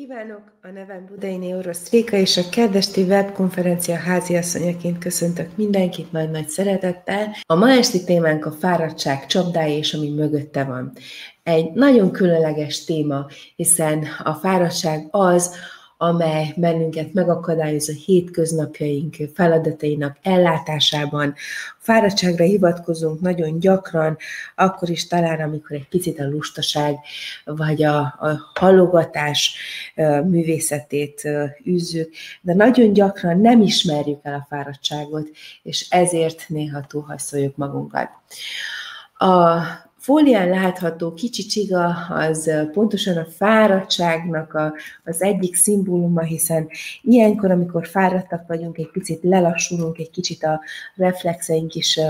kívánok! A nevem Budai Orosz Réka, és a Kedvesti webkonferencia háziasszonyaként köszöntök mindenkit nagy-nagy szeretettel. A ma esti témánk a fáradtság csapdája és ami mögötte van. Egy nagyon különleges téma, hiszen a fáradtság az, amely bennünket megakadályoz a hétköznapjaink feladatainak ellátásában. Fáradtságra hivatkozunk nagyon gyakran, akkor is talán, amikor egy picit a lustaság vagy a, a halogatás művészetét űzzük, de nagyon gyakran nem ismerjük el a fáradtságot, és ezért néha túlhaszoljuk magunkat. A fólián látható kicsi csiga az pontosan a fáradtságnak a, az egyik szimbóluma, hiszen ilyenkor, amikor fáradtak vagyunk, egy picit lelassulunk, egy kicsit a reflexeink is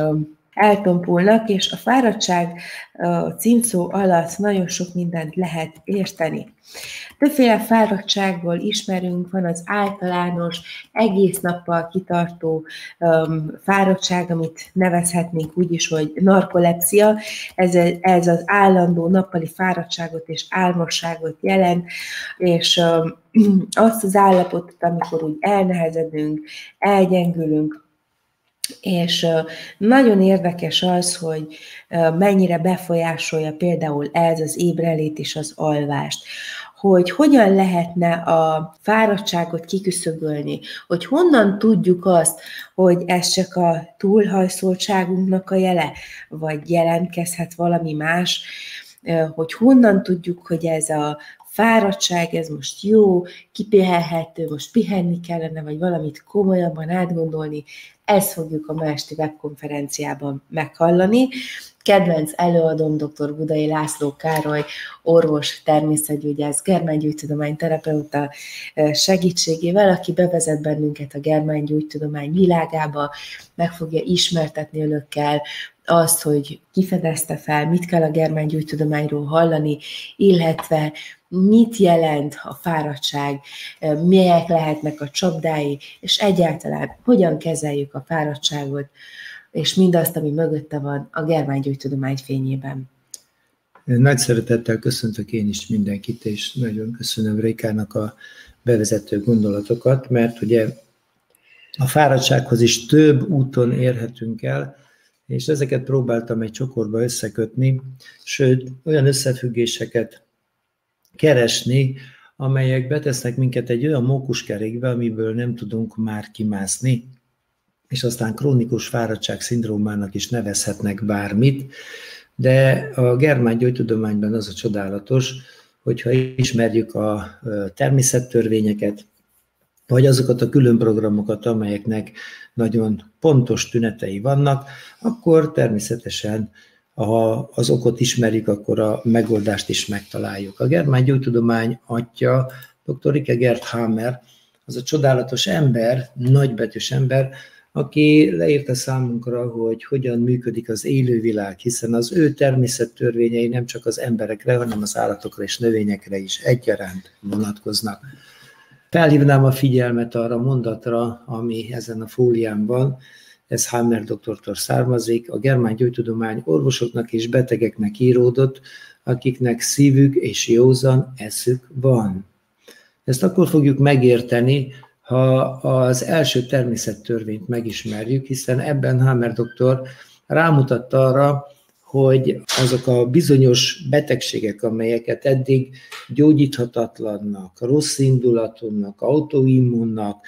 eltompulnak, és a fáradtság címszó alatt nagyon sok mindent lehet érteni. Többféle fáradtságból ismerünk, van az általános, egész nappal kitartó um, fáradtság, amit nevezhetnénk úgy is, hogy narkolepsia. Ez, ez az állandó nappali fáradtságot és álmosságot jelent, és um, azt az állapotot, amikor úgy elnehezedünk, elgyengülünk, és nagyon érdekes az, hogy mennyire befolyásolja például ez az ébrelét és az alvást. Hogy hogyan lehetne a fáradtságot kiküszöbölni, hogy honnan tudjuk azt, hogy ez csak a túlhajszoltságunknak a jele, vagy jelentkezhet valami más, hogy honnan tudjuk, hogy ez a fáradtság, ez most jó, kipihenhető, most pihenni kellene, vagy valamit komolyabban átgondolni, ezt fogjuk a ma esti webkonferenciában meghallani. Kedvenc előadom dr. Budai László Károly, orvos, természetgyógyász, germánygyógytudomány terapeuta segítségével, aki bevezet bennünket a germánygyógytudomány világába, meg fogja ismertetni önökkel azt, hogy kifedezte fel, mit kell a germánygyógytudományról hallani, illetve mit jelent a fáradtság, melyek lehetnek a csapdái, és egyáltalán hogyan kezeljük a fáradtságot, és mindazt, ami mögötte van a germánygyógytudomány fényében. Nagy szeretettel köszöntök én is mindenkit, és nagyon köszönöm Rékának a bevezető gondolatokat, mert ugye a fáradtsághoz is több úton érhetünk el, és ezeket próbáltam egy csokorba összekötni, sőt, olyan összefüggéseket keresni, amelyek betesznek minket egy olyan mókuskerékbe, amiből nem tudunk már kimászni, és aztán krónikus fáradtság szindrómának is nevezhetnek bármit, de a germán gyógytudományban az a csodálatos, hogyha ismerjük a természettörvényeket, vagy azokat a külön programokat, amelyeknek nagyon pontos tünetei vannak, akkor természetesen ha az okot ismerjük, akkor a megoldást is megtaláljuk. A germán gyógytudomány atya, dr. Rike Gert Hammer, az a csodálatos ember, nagybetűs ember, aki leírta számunkra, hogy hogyan működik az élővilág, hiszen az ő természettörvényei nem csak az emberekre, hanem az állatokra és növényekre is egyaránt vonatkoznak. Felhívnám a figyelmet arra a mondatra, ami ezen a fólián van, ez Hammer doktortól származik, a germán gyógytudomány orvosoknak és betegeknek íródott, akiknek szívük és józan eszük van. Ezt akkor fogjuk megérteni, ha az első természettörvényt megismerjük, hiszen ebben Hammer doktor rámutatta arra, hogy azok a bizonyos betegségek, amelyeket eddig gyógyíthatatlannak, rossz indulatúnak, autoimmunnak,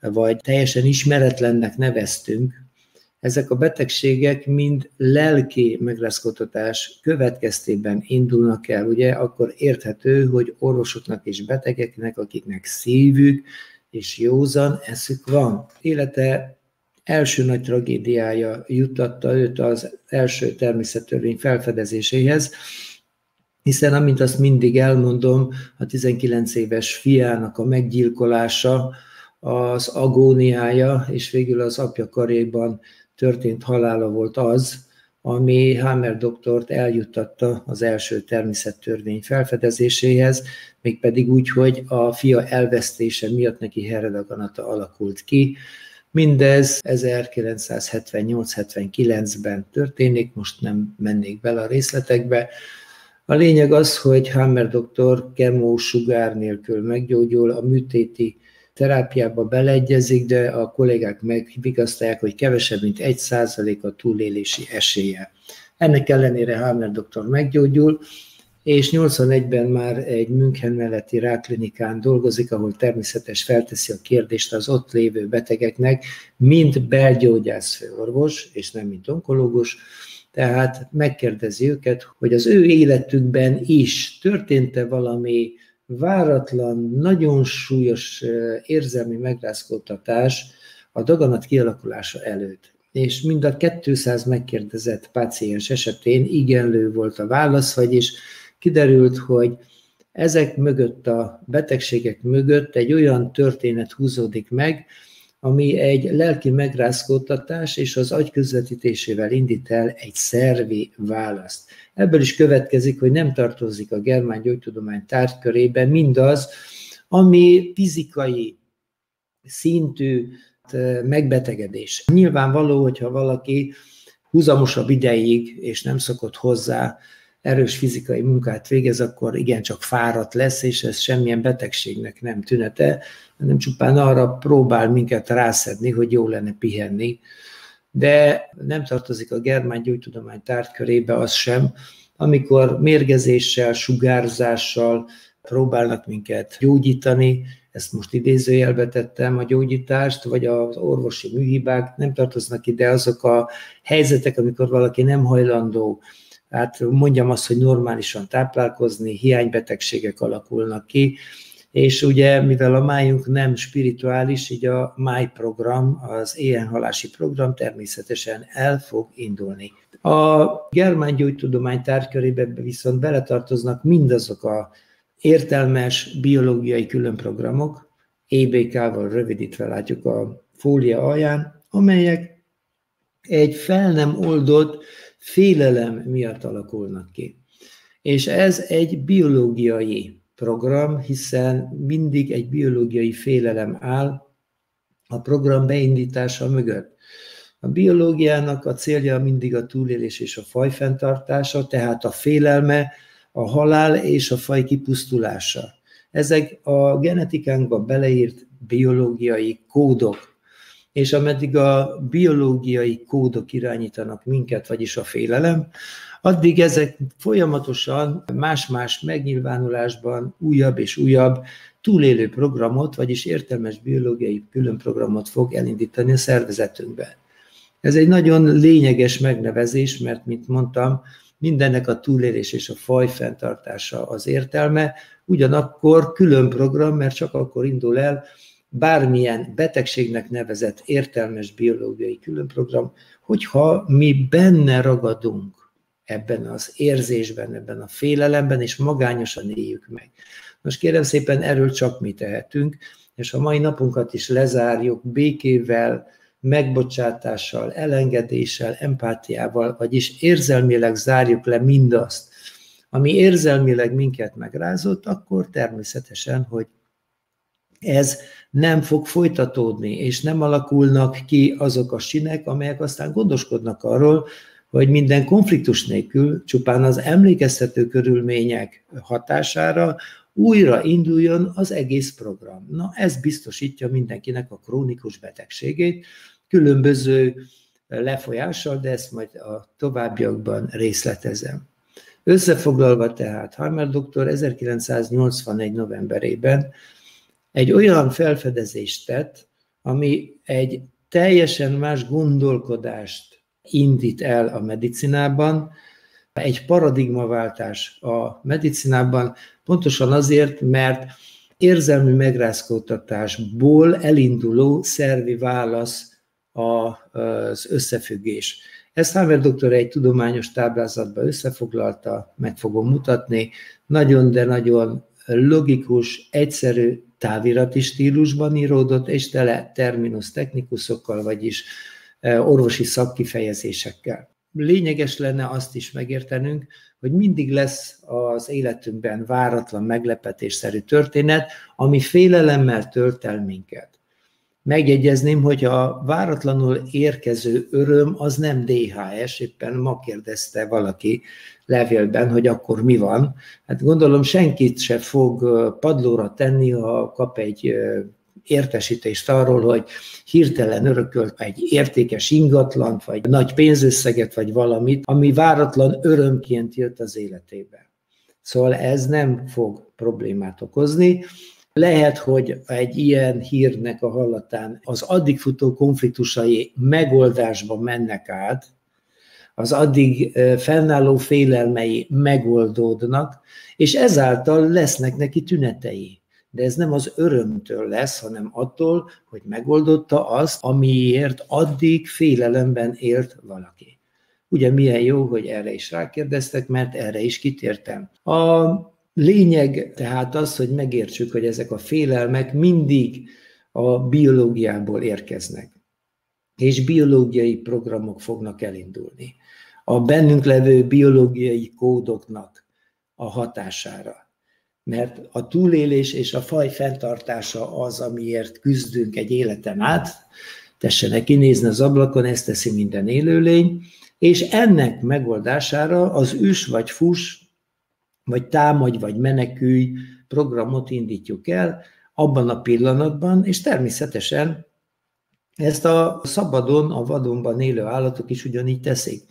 vagy teljesen ismeretlennek neveztünk, ezek a betegségek mind lelki megrázkodtatás következtében indulnak el, ugye, akkor érthető, hogy orvosoknak és betegeknek, akiknek szívük és józan eszük van. Élete első nagy tragédiája juttatta őt az első természettörvény felfedezéséhez, hiszen amint azt mindig elmondom, a 19 éves fiának a meggyilkolása, az agóniája, és végül az apja karéban történt halála volt az, ami Hammer doktort eljuttatta az első természettörvény felfedezéséhez, mégpedig úgy, hogy a fia elvesztése miatt neki heredaganata alakult ki. Mindez 1978-79-ben történik, most nem mennék bele a részletekbe. A lényeg az, hogy Hammer doktor kemó sugár nélkül meggyógyul, a műtéti terápiába beleegyezik, de a kollégák megvigasztalják, hogy kevesebb, mint egy százalék a túlélési esélye. Ennek ellenére Hammer doktor meggyógyul, és 81-ben már egy München melletti ráklinikán dolgozik, ahol természetes felteszi a kérdést az ott lévő betegeknek, mint belgyógyász főorvos, és nem mint onkológus, tehát megkérdezi őket, hogy az ő életükben is történt-e valami váratlan, nagyon súlyos érzelmi megrázkódtatás a daganat kialakulása előtt. És mind a 200 megkérdezett páciens esetén igenlő volt a válasz, vagyis kiderült, hogy ezek mögött a betegségek mögött egy olyan történet húzódik meg, ami egy lelki megrázkódtatás és az agy közvetítésével indít el egy szervi választ. Ebből is következik, hogy nem tartozik a germán gyógytudomány tárgykörébe mindaz, ami fizikai szintű megbetegedés. Nyilvánvaló, hogyha valaki húzamosabb ideig, és nem szokott hozzá erős fizikai munkát végez, akkor igencsak fáradt lesz, és ez semmilyen betegségnek nem tünete, hanem csupán arra próbál minket rászedni, hogy jó lenne pihenni. De nem tartozik a germán gyógytudomány tárgykörébe az sem, amikor mérgezéssel, sugárzással próbálnak minket gyógyítani, ezt most idézőjelbe tettem, a gyógyítást, vagy az orvosi műhibák, nem tartoznak ide azok a helyzetek, amikor valaki nem hajlandó hát mondjam azt, hogy normálisan táplálkozni, hiánybetegségek alakulnak ki, és ugye, mivel a májunk nem spirituális, így a máj program, az éjjenhalási program természetesen el fog indulni. A germán gyógytudomány tárgykörébe viszont beletartoznak mindazok a értelmes biológiai különprogramok, EBK-val rövidítve látjuk a fólia alján, amelyek egy fel nem oldott félelem miatt alakulnak ki. És ez egy biológiai program, hiszen mindig egy biológiai félelem áll a program beindítása mögött. A biológiának a célja mindig a túlélés és a faj fenntartása, tehát a félelme, a halál és a faj kipusztulása. Ezek a genetikánkba beleírt biológiai kódok, és ameddig a biológiai kódok irányítanak minket, vagyis a félelem, addig ezek folyamatosan más-más megnyilvánulásban újabb és újabb túlélő programot, vagyis értelmes biológiai különprogramot fog elindítani a szervezetünkben. Ez egy nagyon lényeges megnevezés, mert, mint mondtam, mindennek a túlélés és a faj fenntartása az értelme, ugyanakkor külön program, mert csak akkor indul el, bármilyen betegségnek nevezett értelmes biológiai különprogram, hogyha mi benne ragadunk ebben az érzésben, ebben a félelemben, és magányosan éljük meg. Most kérem szépen, erről csak mi tehetünk, és a mai napunkat is lezárjuk békével, megbocsátással, elengedéssel, empátiával, vagyis érzelmileg zárjuk le mindazt, ami érzelmileg minket megrázott, akkor természetesen, hogy ez nem fog folytatódni, és nem alakulnak ki azok a sinek, amelyek aztán gondoskodnak arról, hogy minden konfliktus nélkül csupán az emlékeztető körülmények hatására újra induljon az egész program. Na, ez biztosítja mindenkinek a krónikus betegségét, különböző lefolyással, de ezt majd a továbbiakban részletezem. Összefoglalva tehát, Harmer doktor 1981. novemberében egy olyan felfedezést tett, ami egy teljesen más gondolkodást indít el a medicinában, egy paradigmaváltás a medicinában, pontosan azért, mert érzelmi megrázkódtatásból elinduló szervi válasz az összefüggés. Ezt Haver doktor egy tudományos táblázatba összefoglalta, meg fogom mutatni, nagyon, de nagyon logikus, egyszerű, távirati stílusban íródott, és tele terminus technikusokkal, vagyis e, orvosi szakkifejezésekkel. Lényeges lenne azt is megértenünk, hogy mindig lesz az életünkben váratlan meglepetésszerű történet, ami félelemmel tölt el minket. Megjegyezném, hogy a váratlanul érkező öröm az nem DHS, éppen ma kérdezte valaki levélben, hogy akkor mi van. Hát gondolom senkit se fog padlóra tenni, ha kap egy értesítést arról, hogy hirtelen örökölt egy értékes ingatlant, vagy nagy pénzösszeget, vagy valamit, ami váratlan örömként jött az életébe. Szóval ez nem fog problémát okozni. Lehet, hogy egy ilyen hírnek a hallatán az addig futó konfliktusai megoldásba mennek át, az addig fennálló félelmei megoldódnak, és ezáltal lesznek neki tünetei. De ez nem az örömtől lesz, hanem attól, hogy megoldotta azt, amiért addig félelemben élt valaki. Ugye milyen jó, hogy erre is rákérdeztek, mert erre is kitértem. A lényeg tehát az, hogy megértsük, hogy ezek a félelmek mindig a biológiából érkeznek, és biológiai programok fognak elindulni. A bennünk levő biológiai kódoknak a hatására. Mert a túlélés és a faj fenntartása az, amiért küzdünk egy életen át, tessenek kinézni az ablakon, ezt teszi minden élőlény, és ennek megoldására az üs vagy fus vagy támadj, vagy menekülj programot indítjuk el abban a pillanatban, és természetesen ezt a szabadon, a vadonban élő állatok is ugyanígy teszik.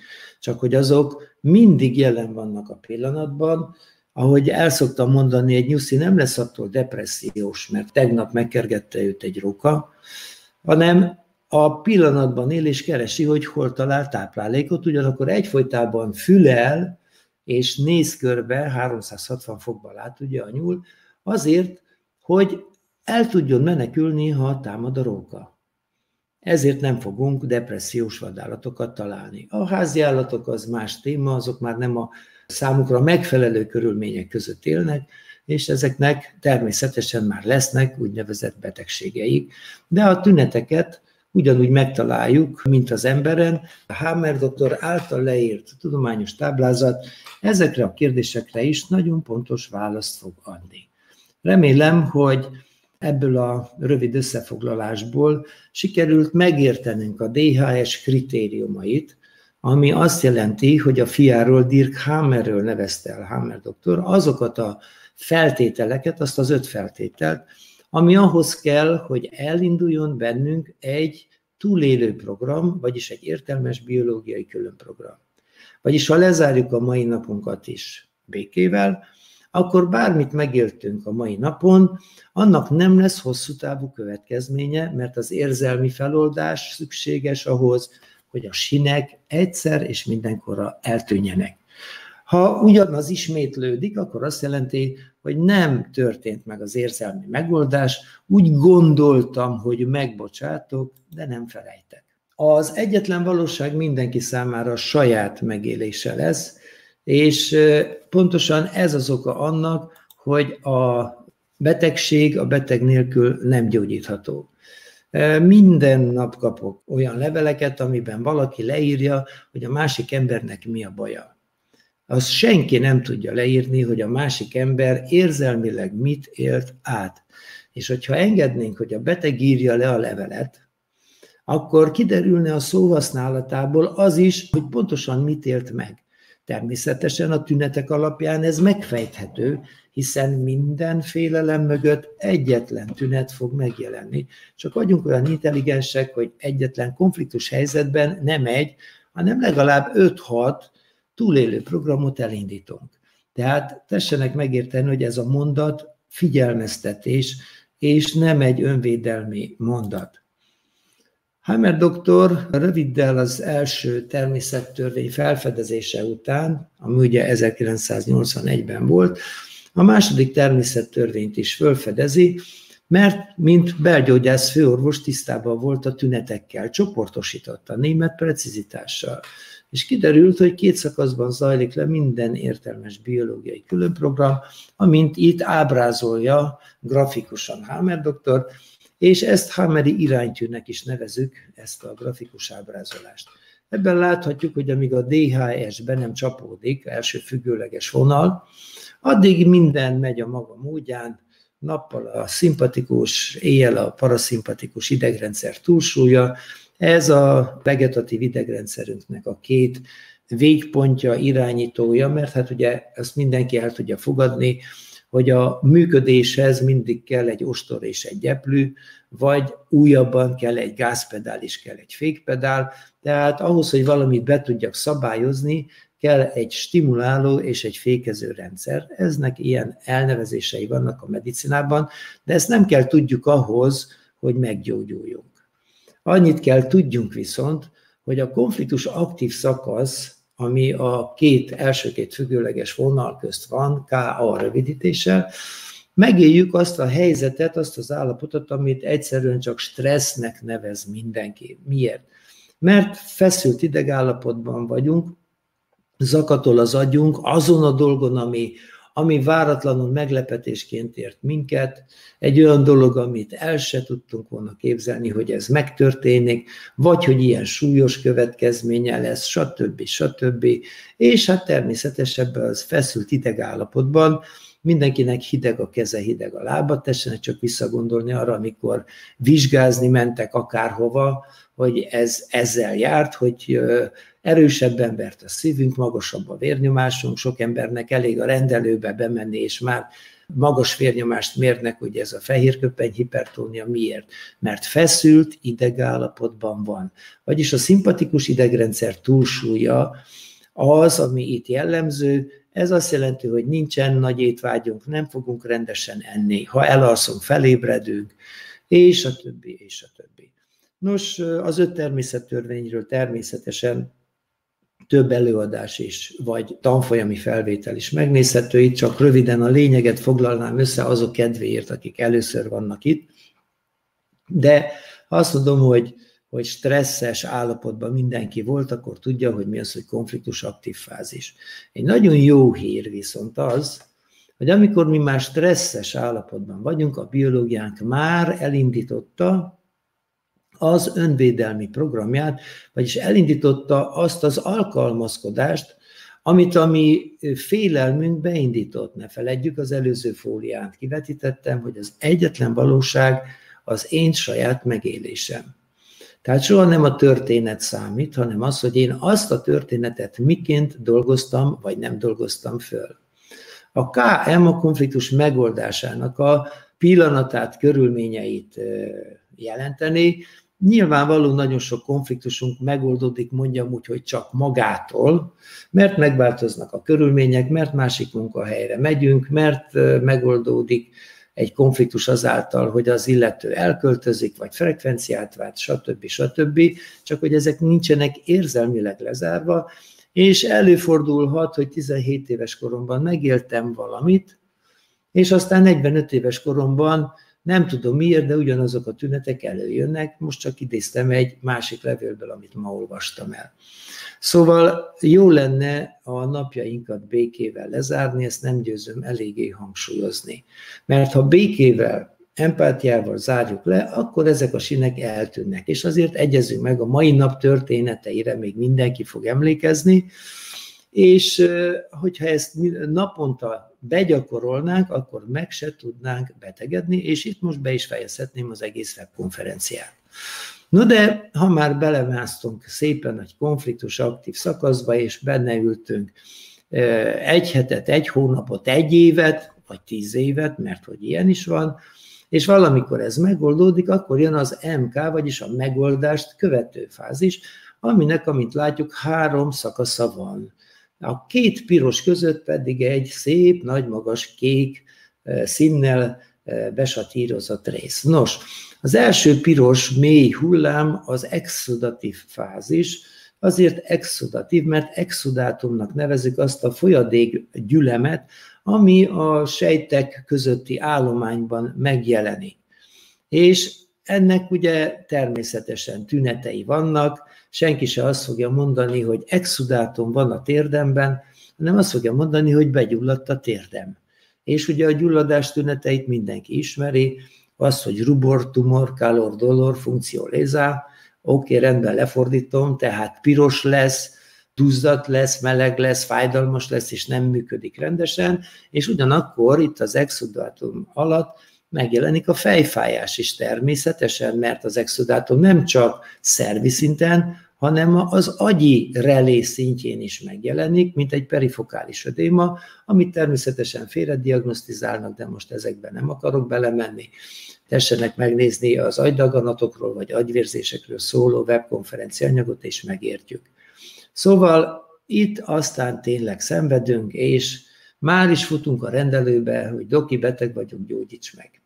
Csak hogy azok mindig jelen vannak a pillanatban, ahogy el szoktam mondani, egy nyuszi nem lesz attól depressziós, mert tegnap megkergette őt egy róka, hanem a pillanatban él és keresi, hogy hol talál táplálékot, ugyanakkor egyfolytában fülel, és néz körbe, 360 fokban lát ugye a nyúl, azért, hogy el tudjon menekülni, ha támad a róka. Ezért nem fogunk depressziós vadállatokat találni. A házi állatok az más téma, azok már nem a számukra megfelelő körülmények között élnek, és ezeknek természetesen már lesznek úgynevezett betegségeik, de a tüneteket ugyanúgy megtaláljuk, mint az emberen. A Hammer doktor által leírt tudományos táblázat ezekre a kérdésekre is nagyon pontos választ fog adni. Remélem, hogy ebből a rövid összefoglalásból sikerült megértenünk a DHS kritériumait, ami azt jelenti, hogy a fiáról Dirk Hammerről nevezte el Hammer doktor azokat a feltételeket, azt az öt feltételt, ami ahhoz kell, hogy elinduljon bennünk egy túlélő program, vagyis egy értelmes biológiai különprogram. Vagyis ha lezárjuk a mai napunkat is békével, akkor bármit megéltünk a mai napon, annak nem lesz hosszú távú következménye, mert az érzelmi feloldás szükséges ahhoz, hogy a sinek egyszer és mindenkorra eltűnjenek. Ha ugyanaz ismétlődik, akkor azt jelenti, hogy nem történt meg az érzelmi megoldás, úgy gondoltam, hogy megbocsátok, de nem felejtek. Az egyetlen valóság mindenki számára saját megélése lesz, és pontosan ez az oka annak, hogy a betegség a beteg nélkül nem gyógyítható. Minden nap kapok olyan leveleket, amiben valaki leírja, hogy a másik embernek mi a baja az senki nem tudja leírni, hogy a másik ember érzelmileg mit élt át. És hogyha engednénk, hogy a beteg írja le a levelet, akkor kiderülne a szóhasználatából az is, hogy pontosan mit élt meg. Természetesen a tünetek alapján ez megfejthető, hiszen minden félelem mögött egyetlen tünet fog megjelenni. Csak vagyunk olyan intelligensek, hogy egyetlen konfliktus helyzetben nem egy, hanem legalább 5-6 túlélő programot elindítunk. Tehát tessenek megérteni, hogy ez a mondat figyelmeztetés, és nem egy önvédelmi mondat. Hammer doktor röviddel az első természettörvény felfedezése után, ami ugye 1981-ben volt, a második természettörvényt is felfedezi, mert mint belgyógyász főorvos tisztában volt a tünetekkel, csoportosította német precizitással. És kiderült, hogy két szakaszban zajlik le minden értelmes biológiai különprogram, amint itt ábrázolja grafikusan Hammer doktor, és ezt Hammeri iránytűnek is nevezük, ezt a grafikus ábrázolást. Ebben láthatjuk, hogy amíg a DHS be nem csapódik, első függőleges vonal, addig minden megy a maga módján, nappal a szimpatikus, éjjel a paraszimpatikus idegrendszer túlsúlya. Ez a vegetatív idegrendszerünknek a két végpontja, irányítója, mert hát ugye ezt mindenki el tudja fogadni, hogy a működéshez mindig kell egy ostor és egy gyeplő, vagy újabban kell egy gázpedál és kell egy fékpedál, tehát ahhoz, hogy valamit be tudjak szabályozni, kell egy stimuláló és egy fékező rendszer. Eznek ilyen elnevezései vannak a medicinában, de ezt nem kell tudjuk ahhoz, hogy meggyógyuljunk. Annyit kell tudjunk viszont, hogy a konfliktus aktív szakasz, ami a két első két függőleges vonal közt van, KA rövidítéssel, megéljük azt a helyzetet, azt az állapotot, amit egyszerűen csak stressznek nevez mindenki. Miért? Mert feszült idegállapotban vagyunk, zakatol az agyunk azon a dolgon, ami, ami váratlanul meglepetésként ért minket, egy olyan dolog, amit el se tudtunk volna képzelni, hogy ez megtörténik, vagy hogy ilyen súlyos következménye lesz, stb. stb. És hát természetesen az feszült idegállapotban mindenkinek hideg a keze, hideg a lába, tessenek csak visszagondolni arra, amikor vizsgázni mentek akárhova, hogy ez ezzel járt, hogy erősebben vert a szívünk, magasabb a vérnyomásunk, sok embernek elég a rendelőbe bemenni, és már magas vérnyomást mérnek, ugye ez a fehérköpeny hipertónia miért? Mert feszült idegállapotban van. Vagyis a szimpatikus idegrendszer túlsúlya az, ami itt jellemző, ez azt jelenti, hogy nincsen nagy étvágyunk, nem fogunk rendesen enni. Ha elalszunk, felébredünk, és a többi, és a többi. Nos, az öt természettörvényről természetesen több előadás is, vagy tanfolyami felvétel is megnézhető. Itt csak röviden a lényeget foglalnám össze azok kedvéért, akik először vannak itt. De azt mondom, hogy, hogy stresszes állapotban mindenki volt, akkor tudja, hogy mi az, hogy konfliktus aktív fázis. Egy nagyon jó hír viszont az, hogy amikor mi már stresszes állapotban vagyunk, a biológiánk már elindította az önvédelmi programját, vagyis elindította azt az alkalmazkodást, amit a mi félelmünk beindított. Ne feledjük, az előző fóliát kivetítettem, hogy az egyetlen valóság az én saját megélésem. Tehát soha nem a történet számít, hanem az, hogy én azt a történetet miként dolgoztam, vagy nem dolgoztam föl. A KM a konfliktus megoldásának a pillanatát, körülményeit jelenteni, Nyilvánvaló nagyon sok konfliktusunk megoldódik, mondjam úgy, hogy csak magától, mert megváltoznak a körülmények, mert másik munkahelyre megyünk, mert megoldódik egy konfliktus azáltal, hogy az illető elköltözik, vagy frekvenciát vált, stb. stb. Csak hogy ezek nincsenek érzelmileg lezárva, és előfordulhat, hogy 17 éves koromban megéltem valamit, és aztán 45 éves koromban nem tudom miért, de ugyanazok a tünetek előjönnek. Most csak idéztem egy másik levélből, amit ma olvastam el. Szóval jó lenne a napjainkat békével lezárni, ezt nem győzöm eléggé hangsúlyozni. Mert ha békével, empátiával zárjuk le, akkor ezek a sinek eltűnnek. És azért egyezünk meg, a mai nap történeteire még mindenki fog emlékezni, és hogyha ezt naponta begyakorolnánk, akkor meg se tudnánk betegedni, és itt most be is fejezhetném az egész webkonferenciát. No de, ha már belemásztunk szépen egy konfliktus aktív szakaszba, és benne ültünk egy hetet, egy hónapot, egy évet, vagy tíz évet, mert hogy ilyen is van, és valamikor ez megoldódik, akkor jön az MK, vagyis a megoldást követő fázis, aminek, amint látjuk, három szakasza van. A két piros között pedig egy szép, nagy, magas kék színnel besatírozott rész. Nos, az első piros mély hullám az exudatív fázis, azért exudatív, mert exudátumnak nevezik azt a folyadék gyülemet, ami a sejtek közötti állományban megjelenik. És ennek ugye természetesen tünetei vannak, senki se azt fogja mondani, hogy exudátum van a térdemben, hanem azt fogja mondani, hogy begyulladt a térdem. És ugye a gyulladás tüneteit mindenki ismeri, az, hogy rubor, tumor, calor, dolor, funkció lézá, oké, okay, rendben lefordítom, tehát piros lesz, duzzat lesz, meleg lesz, fájdalmas lesz, és nem működik rendesen, és ugyanakkor itt az exudátum alatt megjelenik a fejfájás is természetesen, mert az exudátum nem csak szervi szinten, hanem az agyi relé szintjén is megjelenik, mint egy perifokális ödéma, amit természetesen félrediagnosztizálnak, de most ezekben nem akarok belemenni. Tessenek megnézni az agydaganatokról vagy agyvérzésekről szóló webkonferencia anyagot, és megértjük. Szóval itt aztán tényleg szenvedünk, és már is futunk a rendelőbe, hogy doki, beteg vagyunk, gyógyíts meg.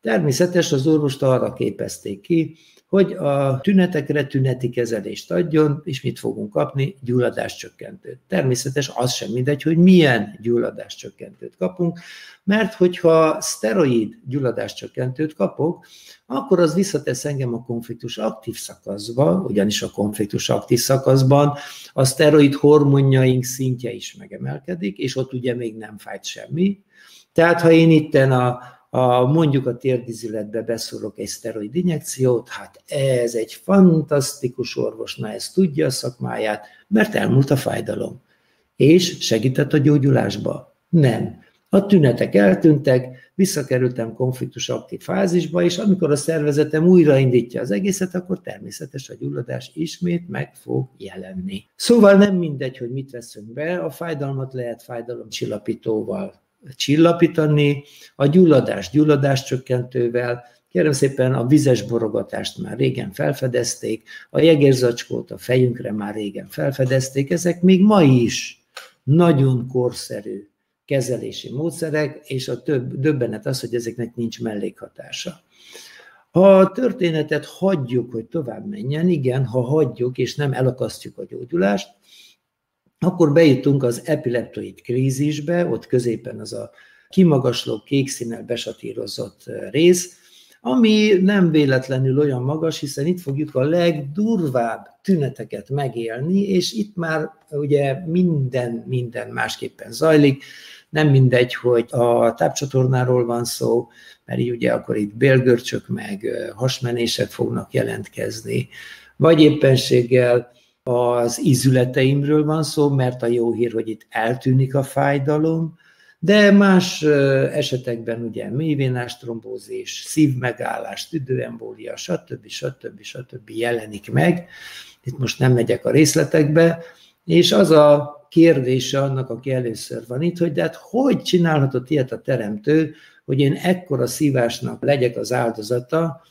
Természetes az orvost arra képezték ki, hogy a tünetekre tüneti kezelést adjon, és mit fogunk kapni? Gyulladáscsökkentőt. Természetes az sem mindegy, hogy milyen gyulladáscsökkentőt kapunk, mert hogyha szteroid gyulladáscsökkentőt kapok, akkor az visszatesz engem a konfliktus aktív szakaszba, ugyanis a konfliktus aktív szakaszban a szteroid hormonjaink szintje is megemelkedik, és ott ugye még nem fájt semmi. Tehát ha én itten a a, mondjuk a térdizületbe beszúrok egy szteroid injekciót, hát ez egy fantasztikus orvos, na ez tudja a szakmáját, mert elmúlt a fájdalom. És segített a gyógyulásba? Nem. A tünetek eltűntek, visszakerültem konfliktus aktív fázisba, és amikor a szervezetem újraindítja az egészet, akkor természetes a gyulladás ismét meg fog jelenni. Szóval nem mindegy, hogy mit veszünk be, a fájdalmat lehet fájdalomcsillapítóval csillapítani, a gyulladás gyulladás csökkentővel, kérem szépen a vizes borogatást már régen felfedezték, a jegérzacskót a fejünkre már régen felfedezték, ezek még ma is nagyon korszerű kezelési módszerek, és a több döbbenet az, hogy ezeknek nincs mellékhatása. Ha a történetet hagyjuk, hogy tovább menjen, igen, ha hagyjuk és nem elakasztjuk a gyógyulást, akkor bejutunk az epileptoid krízisbe, ott középen az a kimagasló kék besatírozott rész, ami nem véletlenül olyan magas, hiszen itt fogjuk a legdurvább tüneteket megélni, és itt már ugye minden, minden másképpen zajlik. Nem mindegy, hogy a tápcsatornáról van szó, mert így ugye akkor itt bélgörcsök meg hasmenések fognak jelentkezni, vagy éppenséggel az ízületeimről van szó, mert a jó hír, hogy itt eltűnik a fájdalom, de más esetekben ugye mélyvénás trombózis, szívmegállás, tüdőembólia, stb. stb. stb. jelenik meg. Itt most nem megyek a részletekbe, és az a kérdése annak, aki először van itt, hogy de hát hogy csinálhatott ilyet a teremtő, hogy én ekkora szívásnak legyek az áldozata,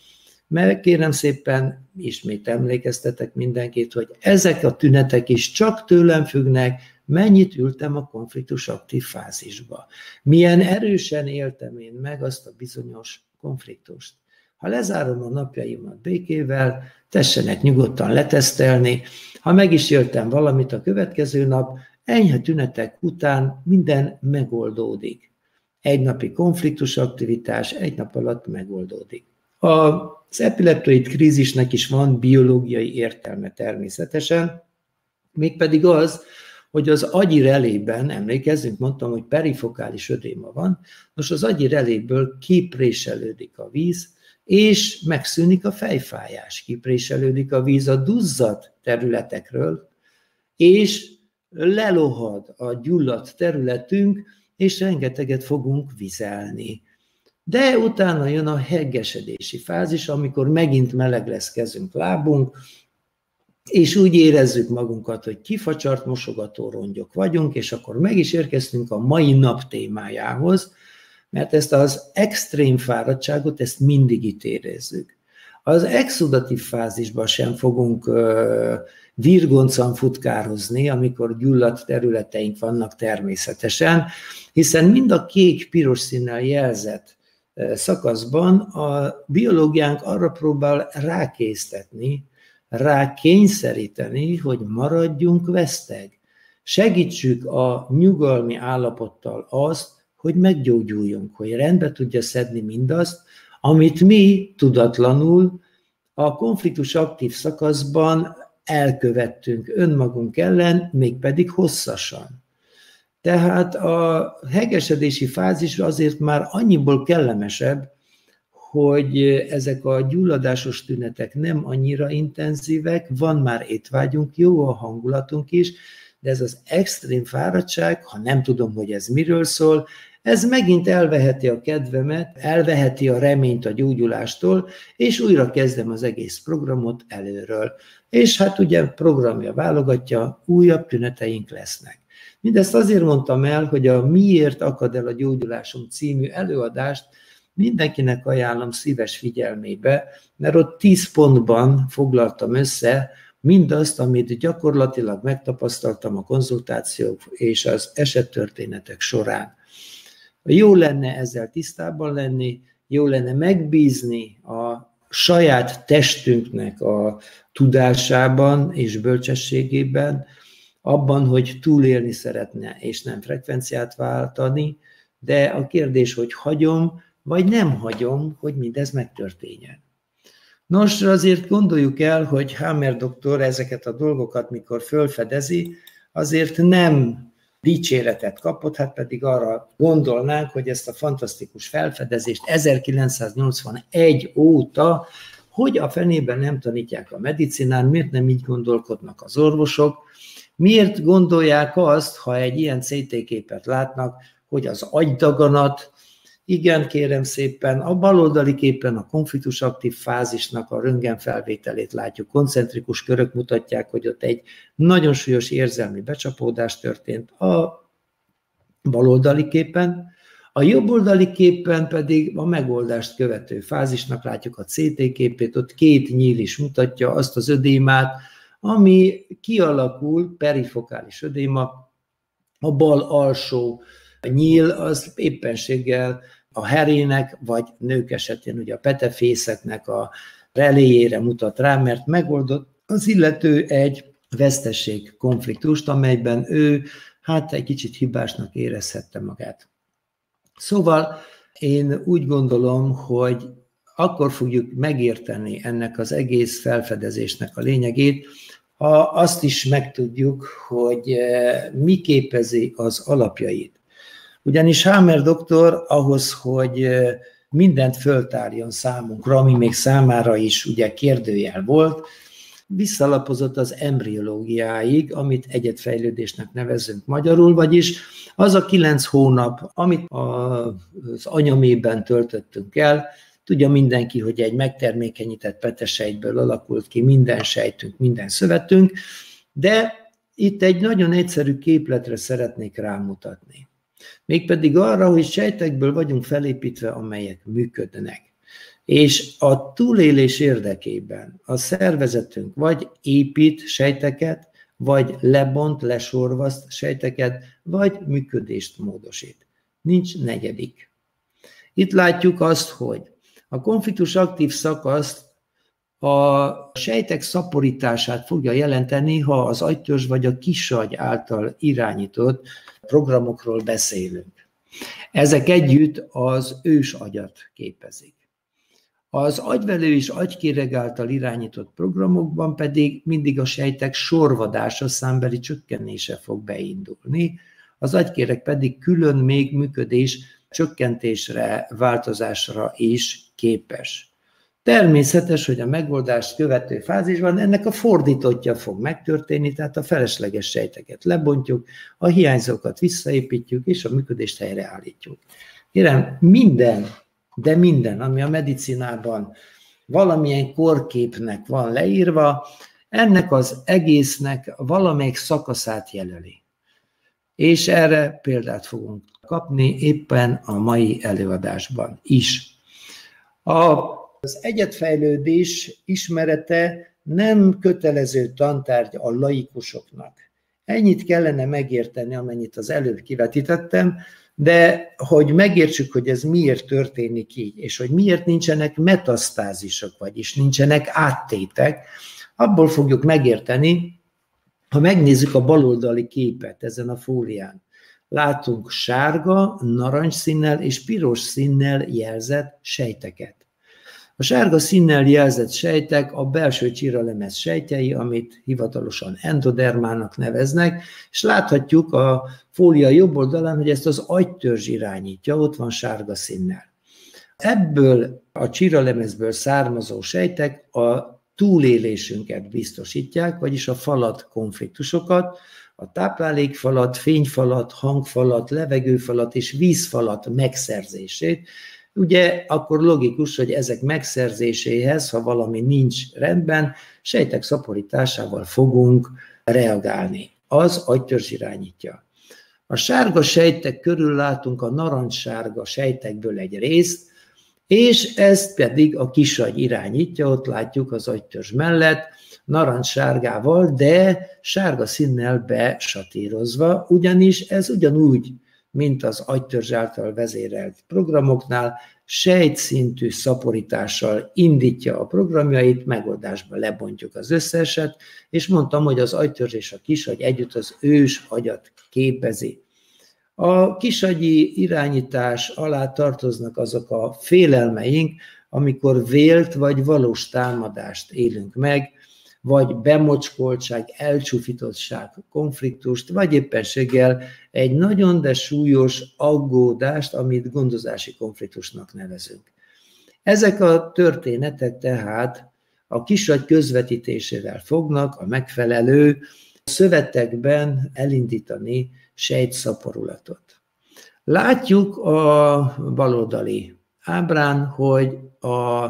mert kérem szépen, ismét emlékeztetek mindenkit, hogy ezek a tünetek is csak tőlem függnek, mennyit ültem a konfliktus aktív fázisba. Milyen erősen éltem én meg azt a bizonyos konfliktust. Ha lezárom a napjaimat békével, tessenek nyugodtan letesztelni, ha meg is éltem valamit a következő nap, enyhe tünetek után minden megoldódik. Egy napi konfliktus aktivitás egy nap alatt megoldódik. Az epileptoid krízisnek is van biológiai értelme természetesen, mégpedig az, hogy az agyi relében, emlékezzünk, mondtam, hogy perifokális ödéma van, most az agyi reléből kipréselődik a víz, és megszűnik a fejfájás, kipréselődik a víz a duzzadt területekről, és lelohad a gyulladt területünk, és rengeteget fogunk vizelni. De utána jön a heggesedési fázis, amikor megint meleg lesz kezünk, lábunk, és úgy érezzük magunkat, hogy kifacsart mosogató rongyok vagyunk, és akkor meg is érkeztünk a mai nap témájához, mert ezt az extrém fáradtságot, ezt mindig itt érezzük. Az exudatív fázisban sem fogunk virgoncan futkározni, amikor gyulladt területeink vannak természetesen, hiszen mind a kék-piros színnel jelzett szakaszban a biológiánk arra próbál rákésztetni, rákényszeríteni, hogy maradjunk veszteg. Segítsük a nyugalmi állapottal azt, hogy meggyógyuljunk, hogy rendbe tudja szedni mindazt, amit mi tudatlanul a konfliktus aktív szakaszban elkövettünk önmagunk ellen, mégpedig hosszasan. Tehát a hegesedési fázis azért már annyiból kellemesebb, hogy ezek a gyulladásos tünetek nem annyira intenzívek, van már étvágyunk, jó a hangulatunk is, de ez az extrém fáradtság, ha nem tudom, hogy ez miről szól, ez megint elveheti a kedvemet, elveheti a reményt a gyógyulástól, és újra kezdem az egész programot előről. És hát ugye programja válogatja, újabb tüneteink lesznek. Mindezt azért mondtam el, hogy a Miért akad el a gyógyulásom című előadást mindenkinek ajánlom szíves figyelmébe, mert ott tíz pontban foglaltam össze mindazt, amit gyakorlatilag megtapasztaltam a konzultációk és az esettörténetek során. Jó lenne ezzel tisztában lenni, jó lenne megbízni a saját testünknek a tudásában és bölcsességében, abban, hogy túlélni szeretne, és nem frekvenciát váltani, de a kérdés, hogy hagyom, vagy nem hagyom, hogy mindez megtörténjen. Nos, azért gondoljuk el, hogy Hammer doktor ezeket a dolgokat, mikor fölfedezi, azért nem dicséretet kapott, hát pedig arra gondolnánk, hogy ezt a fantasztikus felfedezést 1981 óta, hogy a fenében nem tanítják a medicinán, miért nem így gondolkodnak az orvosok, miért gondolják azt, ha egy ilyen CT képet látnak, hogy az agydaganat igen, kérem szépen, a baloldali képen a konfliktus aktív fázisnak a röntgenfelvételét látjuk. Koncentrikus körök mutatják, hogy ott egy nagyon súlyos érzelmi becsapódás történt a baloldali képen, a jobboldali képen pedig a megoldást követő fázisnak látjuk a CT képét, ott két nyíl is mutatja azt az ödémát, ami kialakul, perifokális ödéma, a bal alsó nyíl az éppenséggel a herének, vagy nők esetén ugye a petefészeknek a reléjére mutat rá, mert megoldott az illető egy vesztesség konfliktust, amelyben ő hát egy kicsit hibásnak érezhette magát. Szóval én úgy gondolom, hogy akkor fogjuk megérteni ennek az egész felfedezésnek a lényegét, ha azt is megtudjuk, hogy eh, mi képezi az alapjait. Ugyanis Hammer doktor ahhoz, hogy mindent föltárjon számunkra, ami még számára is ugye kérdőjel volt, visszalapozott az embriológiáig, amit egyetfejlődésnek nevezünk magyarul, vagyis az a kilenc hónap, amit az anyamében töltöttünk el, tudja mindenki, hogy egy megtermékenyített petesejtből alakult ki minden sejtünk, minden szövetünk, de itt egy nagyon egyszerű képletre szeretnék rámutatni. Mégpedig arra, hogy sejtekből vagyunk felépítve, amelyek működnek. És a túlélés érdekében a szervezetünk vagy épít sejteket, vagy lebont, lesorvaszt sejteket, vagy működést módosít. Nincs negyedik. Itt látjuk azt, hogy a konfliktus aktív szakaszt a sejtek szaporítását fogja jelenteni, ha az agytörzs vagy a kisagy által irányított programokról beszélünk. Ezek együtt az ős agyat képezik. Az agyvelő és agykéreg által irányított programokban pedig mindig a sejtek sorvadása, számbeli csökkenése fog beindulni, az agykéreg pedig külön még működés csökkentésre, változásra is képes. Természetes, hogy a megoldást követő fázisban ennek a fordítottja fog megtörténni, tehát a felesleges sejteket lebontjuk, a hiányzókat visszaépítjük, és a működést helyreállítjuk. Kérem, minden, de minden, ami a medicinában valamilyen korképnek van leírva, ennek az egésznek valamelyik szakaszát jelöli. És erre példát fogunk kapni éppen a mai előadásban is. Az egyetfejlődés ismerete nem kötelező tantárgy a laikusoknak. Ennyit kellene megérteni, amennyit az előbb kivetítettem, de hogy megértsük, hogy ez miért történik így, és hogy miért nincsenek metasztázisok, vagyis nincsenek áttétek, abból fogjuk megérteni, ha megnézzük a baloldali képet ezen a fólián. Látunk sárga, narancsszínnel és piros színnel jelzett sejteket. A sárga színnel jelzett sejtek a belső csíralemez sejtjei, amit hivatalosan endodermának neveznek, és láthatjuk a fólia jobb oldalán, hogy ezt az agytörzs irányítja, ott van sárga színnel. Ebből a csíralemezből származó sejtek a túlélésünket biztosítják, vagyis a falat konfliktusokat, a táplálékfalat, fényfalat, hangfalat, levegőfalat és vízfalat megszerzését. Ugye akkor logikus, hogy ezek megszerzéséhez, ha valami nincs rendben, sejtek szaporításával fogunk reagálni. Az agytörzs irányítja. A sárga sejtek körül látunk a narancssárga sejtekből egy részt, és ezt pedig a kisagy irányítja, ott látjuk az agytörzs mellett, narancssárgával, de sárga színnel besatírozva, ugyanis ez ugyanúgy, mint az agytörzs által vezérelt programoknál, sejtszintű szaporítással indítja a programjait, megoldásba lebontjuk az összeset, és mondtam, hogy az agytörzs és a kisagy együtt az ős agyat képezi. A kisagyi irányítás alá tartoznak azok a félelmeink, amikor vélt vagy valós támadást élünk meg, vagy bemocskoltság, elcsúfítottság, konfliktust, vagy éppenséggel egy nagyon, de súlyos aggódást, amit gondozási konfliktusnak nevezünk. Ezek a történetek tehát a kisagy közvetítésével fognak a megfelelő szövetekben elindítani sejtszaporulatot. Látjuk a baloldali ábrán, hogy a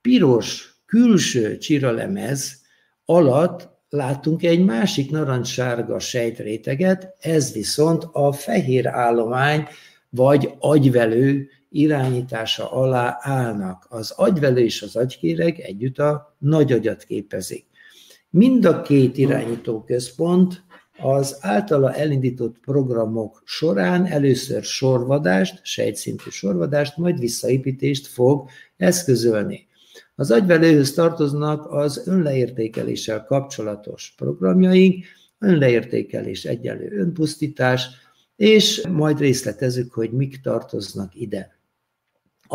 piros külső csiralemez alatt látunk egy másik narancssárga sejtréteget, ez viszont a fehér állomány vagy agyvelő irányítása alá állnak. Az agyvelő és az agykéreg együtt a nagy agyat képezik. Mind a két irányító központ az általa elindított programok során először sorvadást, sejtszintű sorvadást, majd visszaépítést fog eszközölni. Az agyvelőhöz tartoznak az önleértékeléssel kapcsolatos programjaink, önleértékelés egyenlő önpusztítás, és majd részletezzük, hogy mik tartoznak ide.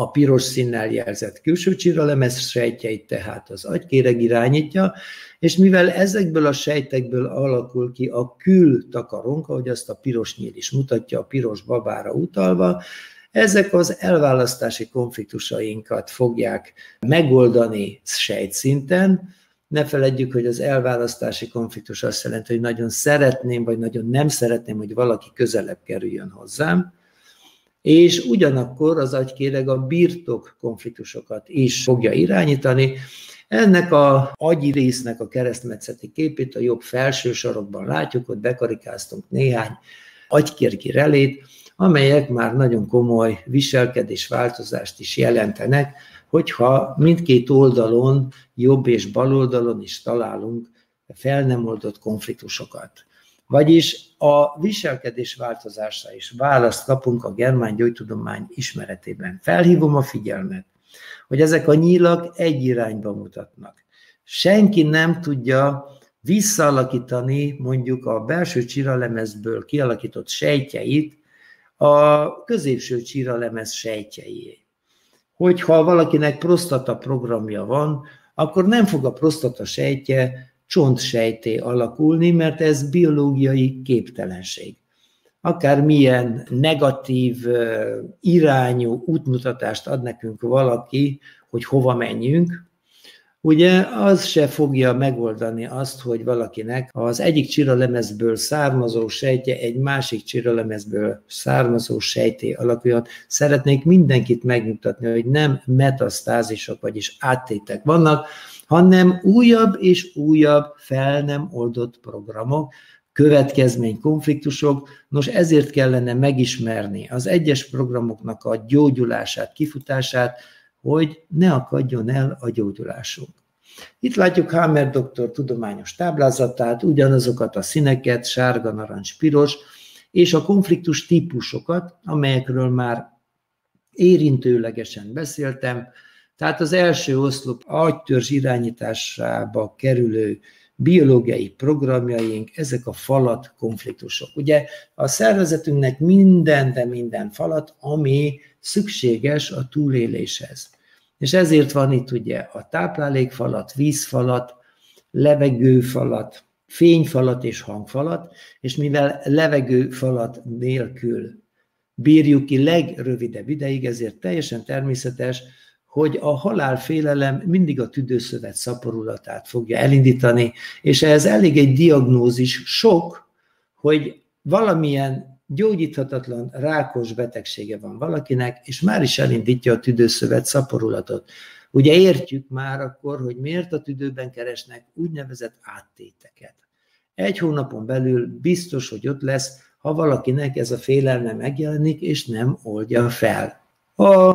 A piros színnel jelzett külső csiralemez sejtjeit tehát az agykéreg irányítja, és mivel ezekből a sejtekből alakul ki a kültakaronk, ahogy azt a piros nyíl is mutatja, a piros babára utalva, ezek az elválasztási konfliktusainkat fogják megoldani sejtszinten, ne feledjük, hogy az elválasztási konfliktus azt jelenti, hogy nagyon szeretném, vagy nagyon nem szeretném, hogy valaki közelebb kerüljön hozzám, és ugyanakkor az agykéreg a birtok konfliktusokat is fogja irányítani. Ennek a agyi résznek a keresztmetszeti képét a jobb felső sarokban látjuk, ott bekarikáztunk néhány agykérgi relét, amelyek már nagyon komoly viselkedés változást is jelentenek, hogyha mindkét oldalon, jobb és bal oldalon is találunk fel nem oldott konfliktusokat. Vagyis a viselkedés változása is választ kapunk a germán gyógytudomány ismeretében. Felhívom a figyelmet, hogy ezek a nyílak egy irányba mutatnak. Senki nem tudja visszaalakítani mondjuk a belső csiralemezből kialakított sejtjeit a középső csíralemez sejtjeié. Hogyha valakinek prostata programja van, akkor nem fog a prostata sejtje csontsejté alakulni, mert ez biológiai képtelenség. Akár milyen negatív irányú útmutatást ad nekünk valaki, hogy hova menjünk, ugye az se fogja megoldani azt, hogy valakinek az egyik csiralemezből származó sejtje egy másik csiralemezből származó sejté alakuljon. Szeretnék mindenkit megnyugtatni, hogy nem metasztázisok, vagyis áttétek vannak, hanem újabb és újabb fel nem oldott programok, következmény konfliktusok, nos ezért kellene megismerni az egyes programoknak a gyógyulását, kifutását, hogy ne akadjon el a gyógyulásunk. Itt látjuk Hammer doktor tudományos táblázatát, ugyanazokat a színeket, sárga, narancs, piros, és a konfliktus típusokat, amelyekről már érintőlegesen beszéltem. Tehát az első oszlop agytörzs irányításába kerülő biológiai programjaink, ezek a falat konfliktusok. Ugye a szervezetünknek minden, de minden falat, ami szükséges a túléléshez. És ezért van itt ugye a táplálékfalat, vízfalat, levegőfalat, fényfalat és hangfalat, és mivel levegőfalat nélkül bírjuk ki legrövidebb ideig, ezért teljesen természetes, hogy a halálfélelem mindig a tüdőszövet szaporulatát fogja elindítani, és ehhez elég egy diagnózis sok, hogy valamilyen gyógyíthatatlan rákos betegsége van valakinek, és már is elindítja a tüdőszövet szaporulatot. Ugye értjük már akkor, hogy miért a tüdőben keresnek úgynevezett áttéteket. Egy hónapon belül biztos, hogy ott lesz, ha valakinek ez a félelme megjelenik, és nem oldja fel. A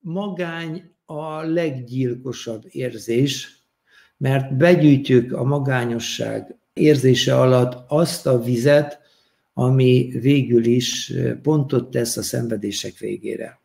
magány a leggyilkosabb érzés, mert begyűjtjük a magányosság érzése alatt azt a vizet, ami végül is pontot tesz a szenvedések végére.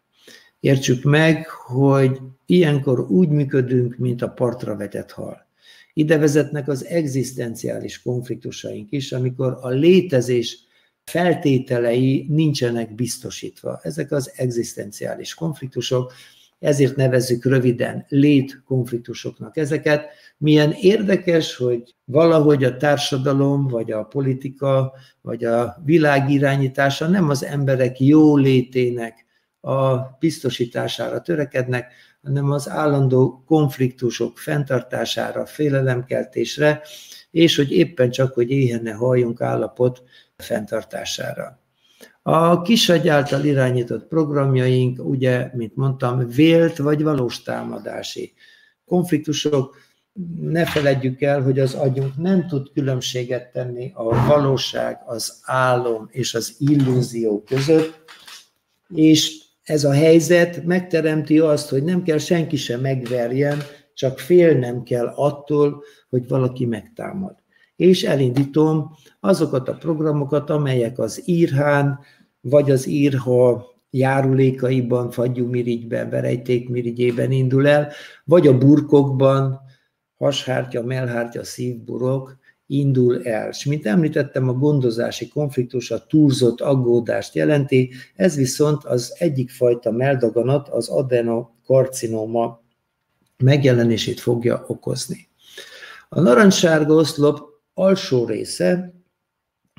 Értsük meg, hogy ilyenkor úgy működünk, mint a partra vetett hal. Ide vezetnek az egzisztenciális konfliktusaink is, amikor a létezés feltételei nincsenek biztosítva. Ezek az egzisztenciális konfliktusok, ezért nevezzük röviden létkonfliktusoknak ezeket. Milyen érdekes, hogy valahogy a társadalom, vagy a politika, vagy a világ irányítása nem az emberek jó létének a biztosítására törekednek, hanem az állandó konfliktusok fenntartására, félelemkeltésre, és hogy éppen csak, hogy éhenne halljunk állapot fenntartására. A kisagy által irányított programjaink, ugye, mint mondtam, vélt vagy valós támadási konfliktusok, ne feledjük el, hogy az agyunk nem tud különbséget tenni a valóság, az álom és az illúzió között, és ez a helyzet megteremti azt, hogy nem kell senki sem megverjen, csak félnem kell attól, hogy valaki megtámad. És elindítom azokat a programokat, amelyek az írhán, vagy az írha járulékaiban, fagyumirigyben, berejtékmirigyében indul el, vagy a burkokban, hashártya, melhártya, szívburok, indul el. És mint említettem, a gondozási konfliktus a túlzott aggódást jelenti, ez viszont az egyik fajta meldaganat, az adenokarcinoma megjelenését fogja okozni. A narancssárga oszlop alsó része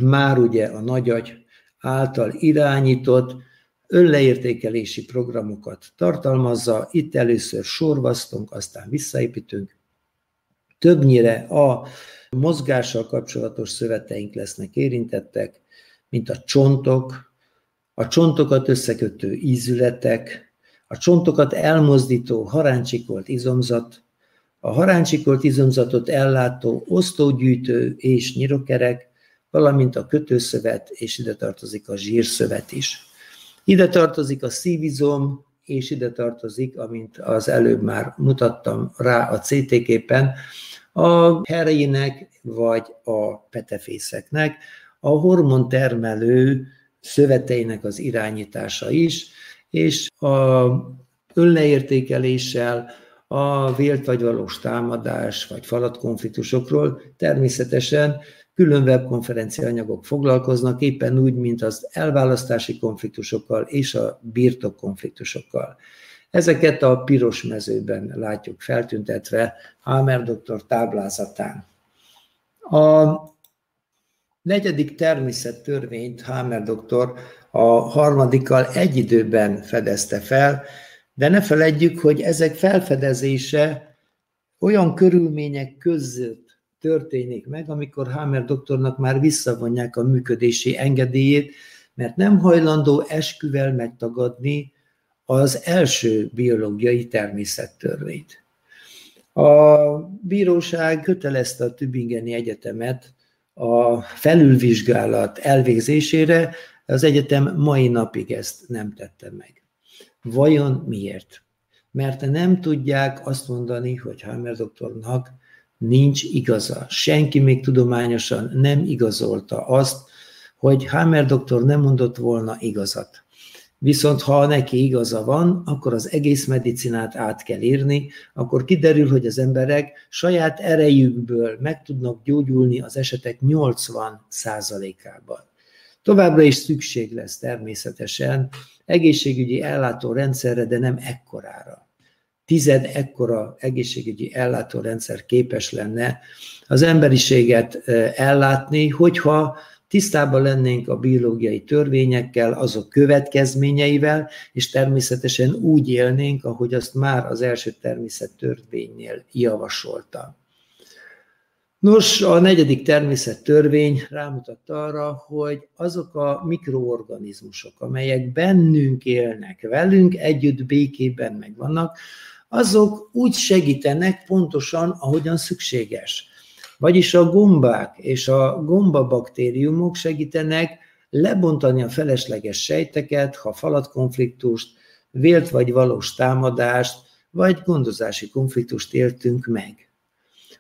már ugye a nagyagy által irányított önleértékelési programokat tartalmazza. Itt először sorvasztunk, aztán visszaépítünk. Többnyire a mozgással kapcsolatos szöveteink lesznek érintettek, mint a csontok, a csontokat összekötő ízületek, a csontokat elmozdító haráncsikolt izomzat, a haráncsikolt izomzatot ellátó osztógyűjtő és nyirokerek, valamint a kötőszövet, és ide tartozik a zsírszövet is. Ide tartozik a szívizom, és ide tartozik, amint az előbb már mutattam rá a CT képen, a herének vagy a petefészeknek a hormontermelő szöveteinek az irányítása is, és a önleértékeléssel, a vélt vagy valós támadás, vagy falatkonfliktusokról természetesen külön webkonferencia anyagok foglalkoznak, éppen úgy, mint az elválasztási konfliktusokkal és a birtok konfliktusokkal. Ezeket a piros mezőben látjuk feltüntetve Hamer doktor táblázatán. A negyedik természettörvényt Hamer doktor a harmadikkal egy időben fedezte fel, de ne feledjük, hogy ezek felfedezése olyan körülmények között történik meg, amikor Hamer doktornak már visszavonják a működési engedélyét, mert nem hajlandó esküvel megtagadni az első biológiai természettörvényt. A bíróság kötelezte a Tübingeni Egyetemet a felülvizsgálat elvégzésére, az egyetem mai napig ezt nem tette meg. Vajon miért? Mert nem tudják azt mondani, hogy Hammer doktornak nincs igaza. Senki még tudományosan nem igazolta azt, hogy Hammer doktor nem mondott volna igazat. Viszont ha neki igaza van, akkor az egész medicinát át kell írni, akkor kiderül, hogy az emberek saját erejükből meg tudnak gyógyulni az esetek 80%-ában. Továbbra is szükség lesz természetesen egészségügyi ellátórendszerre, de nem ekkorára. Tized ekkora egészségügyi ellátórendszer képes lenne az emberiséget ellátni, hogyha tisztában lennénk a biológiai törvényekkel, azok következményeivel, és természetesen úgy élnénk, ahogy azt már az első természettörvénynél javasolta. Nos, a negyedik természettörvény rámutat arra, hogy azok a mikroorganizmusok, amelyek bennünk élnek, velünk együtt békében megvannak, azok úgy segítenek pontosan, ahogyan szükséges. Vagyis a gombák és a gombabaktériumok segítenek lebontani a felesleges sejteket, ha falatkonfliktust, vélt vagy valós támadást, vagy gondozási konfliktust éltünk meg.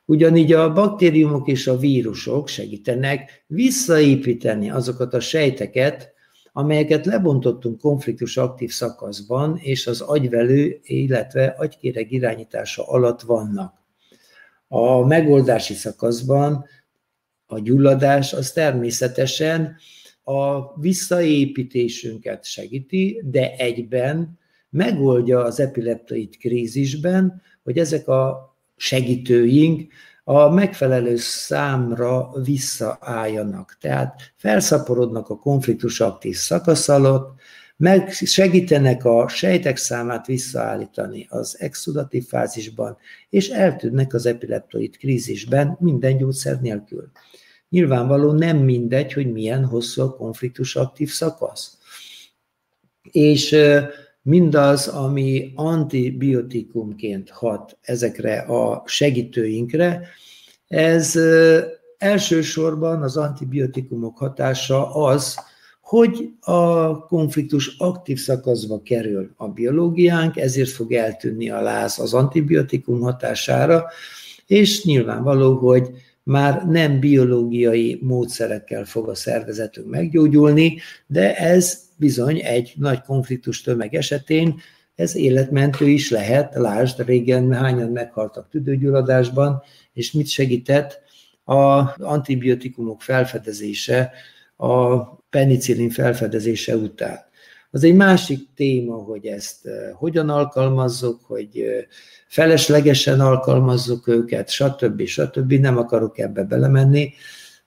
Ugyanígy a baktériumok és a vírusok segítenek visszaépíteni azokat a sejteket, amelyeket lebontottunk konfliktus aktív szakaszban, és az agyvelő, illetve agykéreg irányítása alatt vannak. A megoldási szakaszban a gyulladás az természetesen a visszaépítésünket segíti, de egyben megoldja az epileptoid krízisben, hogy ezek a segítőink a megfelelő számra visszaálljanak. Tehát felszaporodnak a konfliktus aktív szakasz alatt, meg segítenek a sejtek számát visszaállítani az exudatív fázisban, és eltűnnek az epileptoid krízisben minden gyógyszer nélkül. Nyilvánvaló nem mindegy, hogy milyen hosszú a konfliktus aktív szakasz. És mindaz, ami antibiotikumként hat ezekre a segítőinkre, ez elsősorban az antibiotikumok hatása az, hogy a konfliktus aktív szakaszba kerül a biológiánk, ezért fog eltűnni a láz az antibiotikum hatására, és nyilvánvaló, hogy már nem biológiai módszerekkel fog a szervezetünk meggyógyulni, de ez bizony egy nagy konfliktus tömeg esetén ez életmentő is lehet. Lásd, régen hányan meghaltak tüdőgyulladásban, és mit segített az antibiotikumok felfedezése, a penicillin felfedezése után. Az egy másik téma, hogy ezt hogyan alkalmazzuk, hogy feleslegesen alkalmazzuk őket, stb. stb. Nem akarok ebbe belemenni,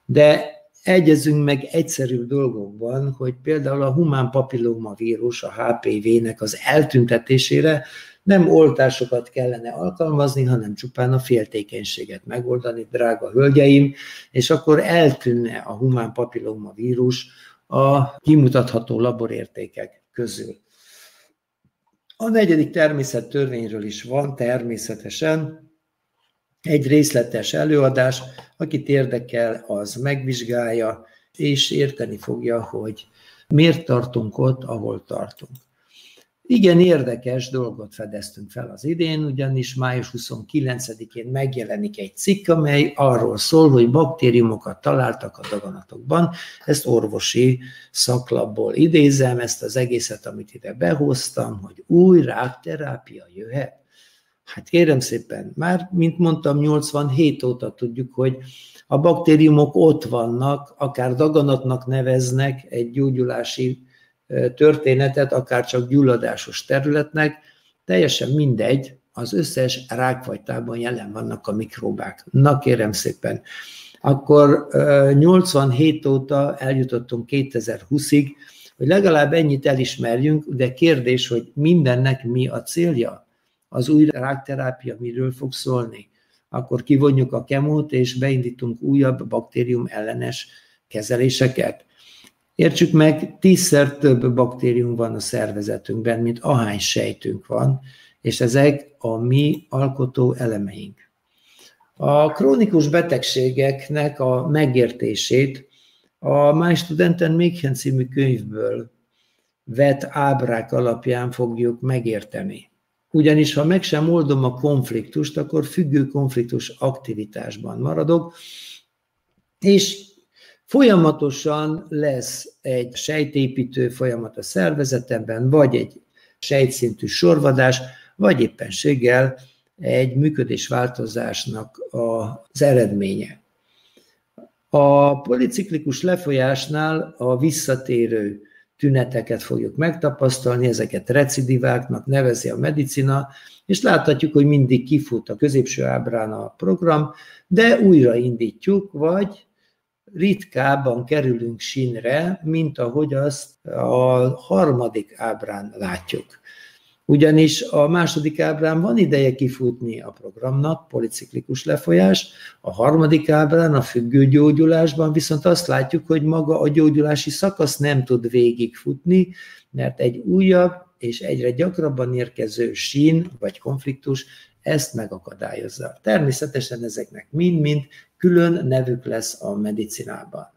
de egyezünk meg egyszerű dolgokban, hogy például a humán papillomavírus, a HPV-nek az eltüntetésére nem oltásokat kellene alkalmazni, hanem csupán a féltékenységet megoldani, drága hölgyeim, és akkor eltűnne a humán papillomavírus a kimutatható laborértékek közül. A negyedik természettörvényről is van természetesen egy részletes előadás, akit érdekel, az megvizsgálja, és érteni fogja, hogy miért tartunk ott, ahol tartunk. Igen érdekes dolgot fedeztünk fel az idén, ugyanis május 29-én megjelenik egy cikk, amely arról szól, hogy baktériumokat találtak a daganatokban. Ezt orvosi szaklapból idézem, ezt az egészet, amit ide behoztam, hogy új rákterápia jöhet. Hát kérem szépen, már, mint mondtam, 87 óta tudjuk, hogy a baktériumok ott vannak, akár daganatnak neveznek egy gyógyulási történetet, akár csak gyulladásos területnek, teljesen mindegy, az összes rákfajtában jelen vannak a mikróbák. Na kérem szépen, akkor 87 óta eljutottunk 2020-ig, hogy legalább ennyit elismerjünk, de kérdés, hogy mindennek mi a célja? Az új rákterápia miről fog szólni? Akkor kivonjuk a kemót, és beindítunk újabb baktérium ellenes kezeléseket. Értsük meg, tízszer több baktérium van a szervezetünkben, mint ahány sejtünk van, és ezek a mi alkotó elemeink. A krónikus betegségeknek a megértését a My Studenten Mékhen című könyvből vett ábrák alapján fogjuk megérteni. Ugyanis ha meg sem oldom a konfliktust, akkor függő konfliktus aktivitásban maradok, és Folyamatosan lesz egy sejtépítő folyamat a szervezetemben, vagy egy sejtszintű sorvadás, vagy éppenséggel egy működésváltozásnak az eredménye. A policiklikus lefolyásnál a visszatérő tüneteket fogjuk megtapasztalni, ezeket recidiváknak nevezi a medicina, és láthatjuk, hogy mindig kifut a középső ábrán a program, de újra indítjuk, vagy ritkábban kerülünk sínre, mint ahogy azt a harmadik ábrán látjuk. Ugyanis a második ábrán van ideje kifutni a programnak, policiklikus lefolyás, a harmadik ábrán, a függő gyógyulásban viszont azt látjuk, hogy maga a gyógyulási szakasz nem tud végigfutni, mert egy újabb és egyre gyakrabban érkező sín vagy konfliktus ezt megakadályozza. Természetesen ezeknek mind-mind külön nevük lesz a medicinában.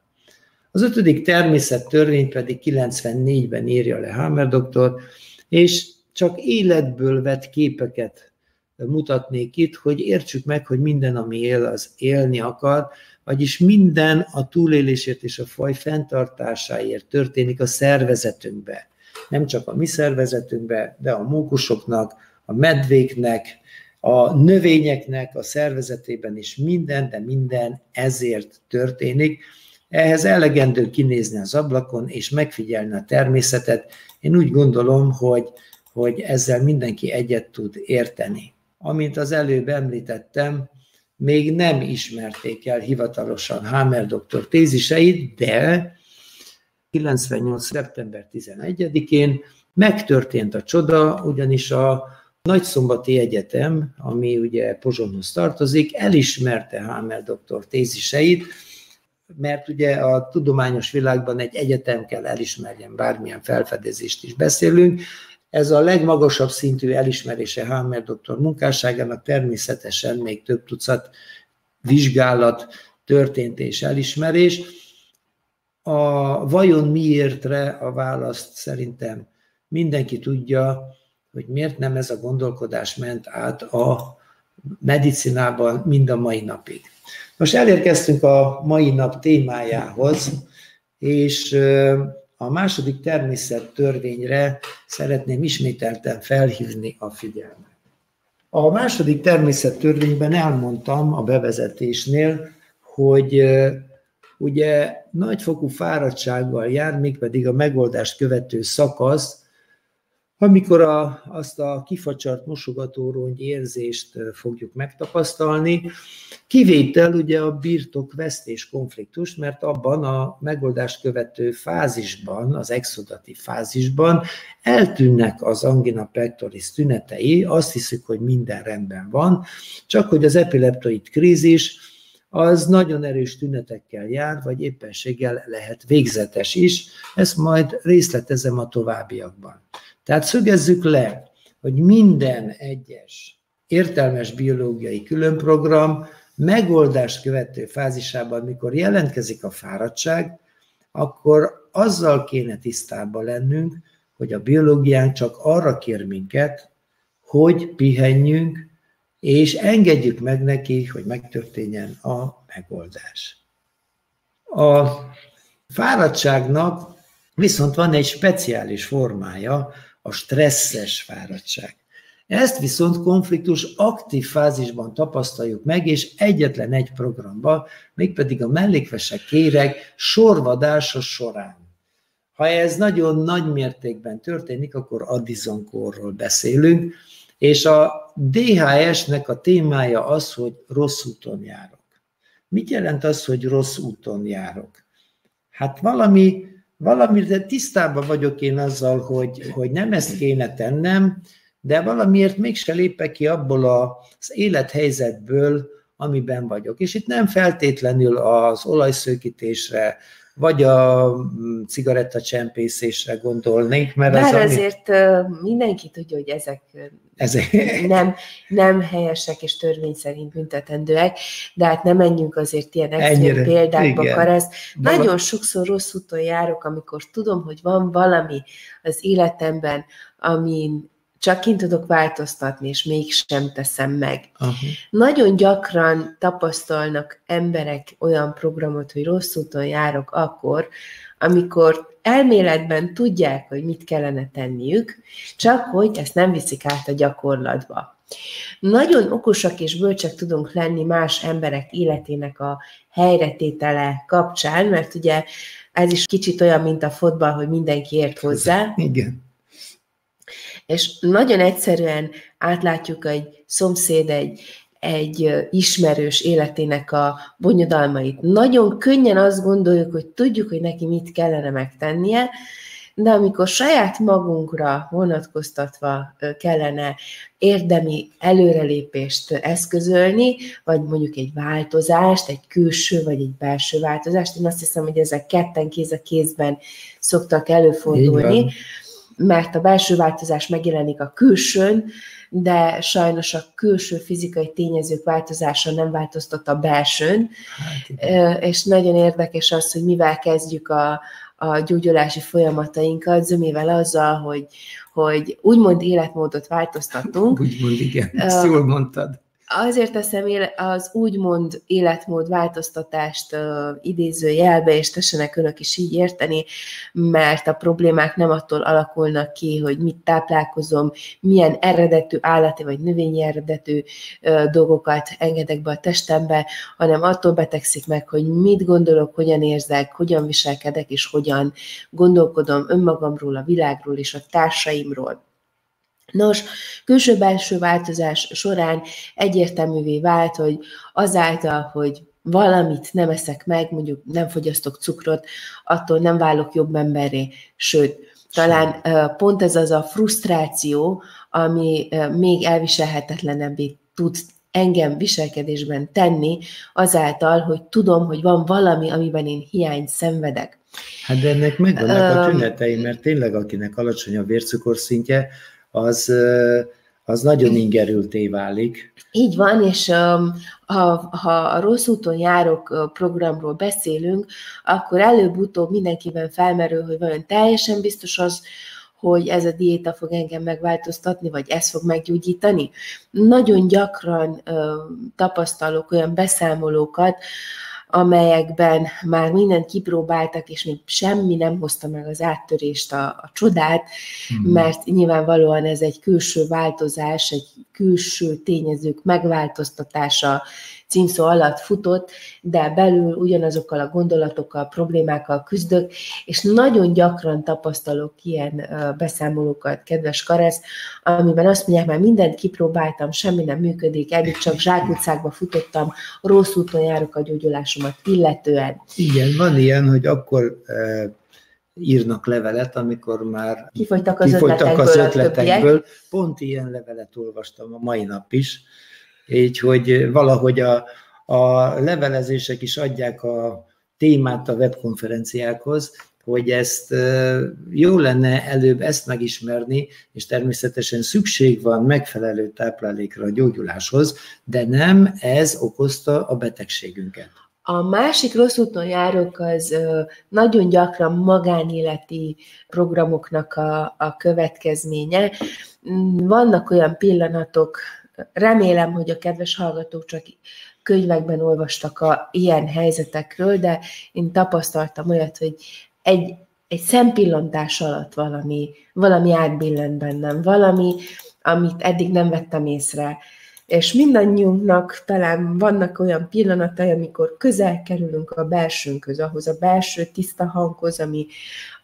Az ötödik természettörvény pedig 94-ben írja le Hammer doktor, és csak életből vett képeket mutatnék itt, hogy értsük meg, hogy minden, ami él, az élni akar, vagyis minden a túlélésért és a faj fenntartásáért történik a szervezetünkbe. Nem csak a mi szervezetünkbe, de a mókusoknak, a medvéknek, a növényeknek a szervezetében is minden, de minden ezért történik. Ehhez elegendő kinézni az ablakon és megfigyelni a természetet. Én úgy gondolom, hogy, hogy ezzel mindenki egyet tud érteni. Amint az előbb említettem, még nem ismerték el hivatalosan Hammer doktor téziseit, de 98. szeptember 11-én megtörtént a csoda, ugyanis a Nagyszombati Egyetem, ami ugye Pozsonyhoz tartozik, elismerte Hammer doktor téziseit, mert ugye a tudományos világban egy egyetem kell elismerjen, bármilyen felfedezést is beszélünk. Ez a legmagasabb szintű elismerése Hammer doktor munkásságának természetesen még több tucat vizsgálat történt és elismerés. A vajon miértre a választ szerintem mindenki tudja, hogy miért nem ez a gondolkodás ment át a medicinában mind a mai napig. Most elérkeztünk a mai nap témájához, és a második természettörvényre szeretném ismételten felhívni a figyelmet. A második természettörvényben elmondtam a bevezetésnél, hogy ugye nagyfokú fáradtsággal jár, mégpedig a megoldást követő szakasz amikor a, azt a kifacsart mosogatórongy érzést fogjuk megtapasztalni, kivétel ugye a birtok vesztés konfliktus, mert abban a megoldást követő fázisban, az exodatív fázisban eltűnnek az angina pectoris tünetei, azt hiszük, hogy minden rendben van, csak hogy az epileptoid krízis az nagyon erős tünetekkel jár, vagy éppenséggel lehet végzetes is, ezt majd részletezem a továbbiakban. Tehát szögezzük le, hogy minden egyes értelmes biológiai különprogram megoldást követő fázisában, mikor jelentkezik a fáradtság, akkor azzal kéne tisztában lennünk, hogy a biológián csak arra kér minket, hogy pihenjünk, és engedjük meg neki, hogy megtörténjen a megoldás. A fáradtságnak viszont van egy speciális formája, a stresszes fáradtság. Ezt viszont konfliktus aktív fázisban tapasztaljuk meg, és egyetlen egy programban, mégpedig a mellékvese kéreg sorvadása során. Ha ez nagyon nagy mértékben történik, akkor addizonkorról beszélünk, és a DHS-nek a témája az, hogy rossz úton járok. Mit jelent az, hogy rossz úton járok? Hát valami valamire tisztában vagyok én azzal, hogy, hogy nem ezt kéne tennem, de valamiért mégse lépek ki abból az élethelyzetből, amiben vagyok. És itt nem feltétlenül az olajszőkítésre, vagy a mm, cigarettacsempészésre gondolnék, mert Bár az, azért ami... mindenki tudja, hogy ezek, ezek nem, nem helyesek és törvény szerint büntetendőek, de hát nem menjünk azért ilyen extrém példákba, Karesz. Nagyon sokszor rossz úton járok, amikor tudom, hogy van valami az életemben, amin csak kint tudok változtatni, és mégsem teszem meg. Uh-huh. Nagyon gyakran tapasztalnak emberek olyan programot, hogy rossz úton járok akkor, amikor elméletben tudják, hogy mit kellene tenniük, csak hogy ezt nem viszik át a gyakorlatba. Nagyon okosak és bölcsek tudunk lenni más emberek életének a helyretétele kapcsán, mert ugye ez is kicsit olyan, mint a fotball, hogy mindenki ért hozzá. Igen és nagyon egyszerűen átlátjuk egy szomszéd egy, egy ismerős életének a bonyodalmait. Nagyon könnyen azt gondoljuk, hogy tudjuk, hogy neki mit kellene megtennie, de amikor saját magunkra vonatkoztatva kellene érdemi előrelépést eszközölni, vagy mondjuk egy változást, egy külső vagy egy belső változást, én azt hiszem, hogy ezek ketten kéz a kézben szoktak előfordulni, mert a belső változás megjelenik a külsőn, de sajnos a külső fizikai tényezők változása nem változtat a belsőn, hát, és nagyon érdekes az, hogy mivel kezdjük a, a gyógyulási folyamatainkat, zömével azzal, hogy, hogy úgymond életmódot változtatunk. úgymond igen, ezt jól mondtad. Azért teszem az úgymond életmód változtatást idéző jelbe, és tessenek önök is így érteni, mert a problémák nem attól alakulnak ki, hogy mit táplálkozom, milyen eredetű állati vagy növényi eredetű dolgokat engedek be a testembe, hanem attól betegszik meg, hogy mit gondolok, hogyan érzek, hogyan viselkedek, és hogyan gondolkodom önmagamról, a világról és a társaimról. Nos, külső-belső változás során egyértelművé vált, hogy azáltal, hogy valamit nem eszek meg, mondjuk nem fogyasztok cukrot, attól nem válok jobb emberré, sőt, talán pont ez az a frusztráció, ami még elviselhetetlenebbé tud engem viselkedésben tenni, azáltal, hogy tudom, hogy van valami, amiben én hiányt szenvedek. Hát de ennek megvannak a tünetei, mert tényleg akinek alacsony a vércukorszintje, az, az nagyon ingerülté válik. Így van, és ha, ha a rossz úton járok programról beszélünk, akkor előbb-utóbb mindenkiben felmerül, hogy vajon teljesen biztos az, hogy ez a diéta fog engem megváltoztatni, vagy ez fog meggyógyítani. Nagyon gyakran ö, tapasztalok olyan beszámolókat, amelyekben már mindent kipróbáltak, és még semmi nem hozta meg az áttörést, a, a csodát, mm. mert nyilvánvalóan ez egy külső változás, egy külső tényezők megváltoztatása, címszó alatt futott, de belül ugyanazokkal a gondolatokkal, problémákkal küzdök, és nagyon gyakran tapasztalok ilyen beszámolókat, kedves Karesz, amiben azt mondják, már mindent kipróbáltam, semmi nem működik, eddig csak zsákutcákba futottam, rossz úton járok a gyógyulásomat illetően. Igen, van ilyen, hogy akkor írnak levelet, amikor már kifogytak az kifogytak ötletekből. Az ötletekből. Pont ilyen levelet olvastam a mai nap is, így hogy valahogy a, a levelezések is adják a témát a webkonferenciákhoz, hogy ezt jó lenne előbb ezt megismerni, és természetesen szükség van megfelelő táplálékra a gyógyuláshoz, de nem ez okozta a betegségünket. A másik rossz úton járók az nagyon gyakran magánéleti programoknak a, a következménye. Vannak olyan pillanatok, Remélem, hogy a kedves hallgatók csak könyvekben olvastak a ilyen helyzetekről, de én tapasztaltam olyat, hogy egy, egy szempillantás alatt valami, valami átbillent bennem, valami, amit eddig nem vettem észre, és mindannyiunknak talán vannak olyan pillanatai, amikor közel kerülünk a belsőnkhöz, ahhoz a belső tiszta hanghoz, ami,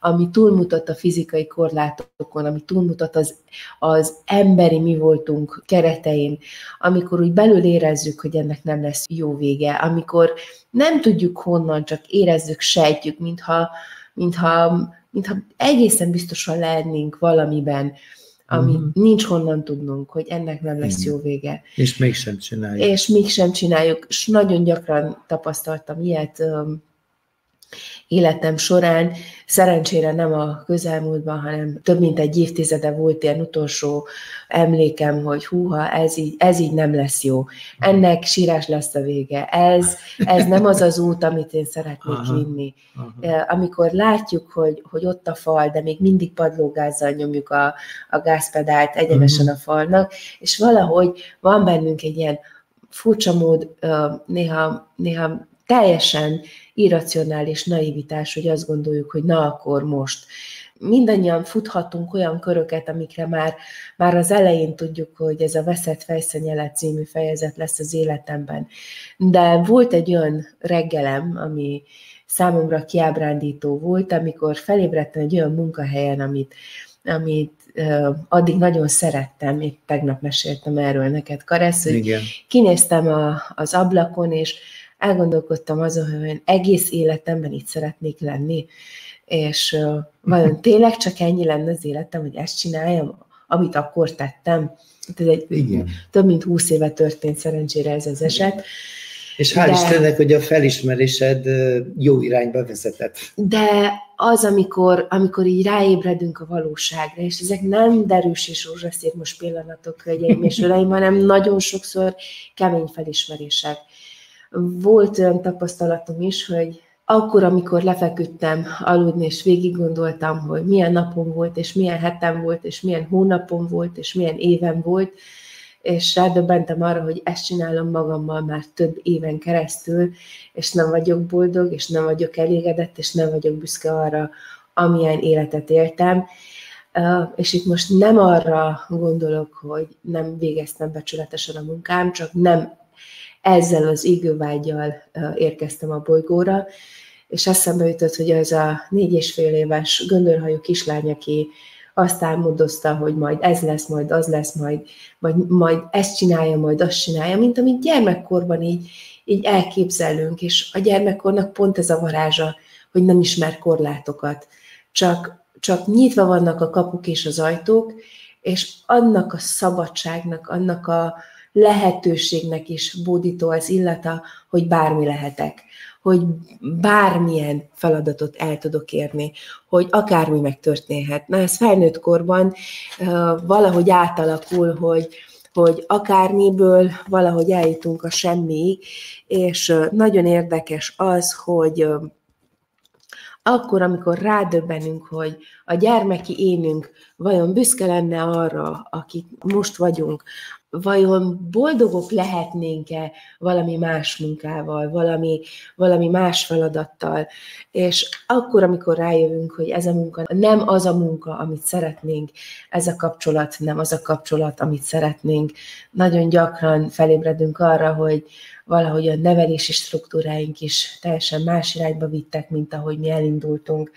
ami túlmutat a fizikai korlátokon, ami túlmutat az, az emberi mi voltunk keretein, amikor úgy belül érezzük, hogy ennek nem lesz jó vége, amikor nem tudjuk honnan, csak érezzük, sejtjük, mintha, mintha, mintha egészen biztosan lennénk valamiben, ami uh-huh. nincs honnan tudnunk, hogy ennek nem lesz jó vége. És mégsem csináljuk. És mégsem csináljuk. És nagyon gyakran tapasztaltam ilyet életem során. Szerencsére nem a közelmúltban, hanem több mint egy évtizede volt ilyen utolsó emlékem, hogy húha, ez így, ez így nem lesz jó. Ennek sírás lesz a vége. Ez, ez nem az az út, amit én szeretnék aha, vinni. Aha. Amikor látjuk, hogy, hogy ott a fal, de még mindig padlógázzal nyomjuk a, a gázpedált egyenesen a falnak, és valahogy van bennünk egy ilyen furcsa mód, néha, néha teljesen irracionális naivitás, hogy azt gondoljuk, hogy na akkor most. Mindannyian futhatunk olyan köröket, amikre már, már az elején tudjuk, hogy ez a veszett fejszenyelet című fejezet lesz az életemben. De volt egy olyan reggelem, ami számomra kiábrándító volt, amikor felébredtem egy olyan munkahelyen, amit, amit addig nagyon szerettem, még tegnap meséltem erről neked, Karesz, hogy Igen. kinéztem a, az ablakon, és elgondolkodtam azon, hogy én egész életemben itt szeretnék lenni, és vajon tényleg csak ennyi lenne az életem, hogy ezt csináljam, amit akkor tettem. Ez egy Igen. több mint húsz éve történt szerencsére ez az eset. És hál' de, Istennek, hogy a felismerésed jó irányba vezetett. De az, amikor, amikor így ráébredünk a valóságra, és ezek nem derűs és rózsaszír most pillanatok, hölgyeim és uraim, hanem nagyon sokszor kemény felismerések. Volt olyan tapasztalatom is, hogy akkor, amikor lefeküdtem aludni, és végig gondoltam, hogy milyen napom volt, és milyen hetem volt, és milyen hónapom volt, és milyen évem volt, és rádöbbentem arra, hogy ezt csinálom magammal már több éven keresztül, és nem vagyok boldog, és nem vagyok elégedett, és nem vagyok büszke arra, amilyen életet éltem. És itt most nem arra gondolok, hogy nem végeztem becsületesen a munkám, csak nem ezzel az égővágyjal érkeztem a bolygóra, és eszembe jutott, hogy az a négy és fél éves göndörhajú kislány, aki azt álmodozta, hogy majd ez lesz, majd az lesz, majd, majd, majd ezt csinálja, majd azt csinálja, mint amit gyermekkorban így, így elképzelünk, és a gyermekkornak pont ez a varázsa, hogy nem ismer korlátokat, csak, csak nyitva vannak a kapuk és az ajtók, és annak a szabadságnak, annak a lehetőségnek is bódító az illata, hogy bármi lehetek hogy bármilyen feladatot el tudok érni, hogy akármi megtörténhet. Na ez felnőtt korban uh, valahogy átalakul, hogy, hogy akármiből valahogy eljutunk a semmiig, és nagyon érdekes az, hogy akkor, amikor rádöbbenünk, hogy a gyermeki énünk vajon büszke lenne arra, akik most vagyunk, vajon boldogok lehetnénk-e valami más munkával, valami, valami más feladattal, és akkor, amikor rájövünk, hogy ez a munka nem az a munka, amit szeretnénk, ez a kapcsolat nem az a kapcsolat, amit szeretnénk, nagyon gyakran felébredünk arra, hogy valahogy a nevelési struktúráink is teljesen más irányba vittek, mint ahogy mi elindultunk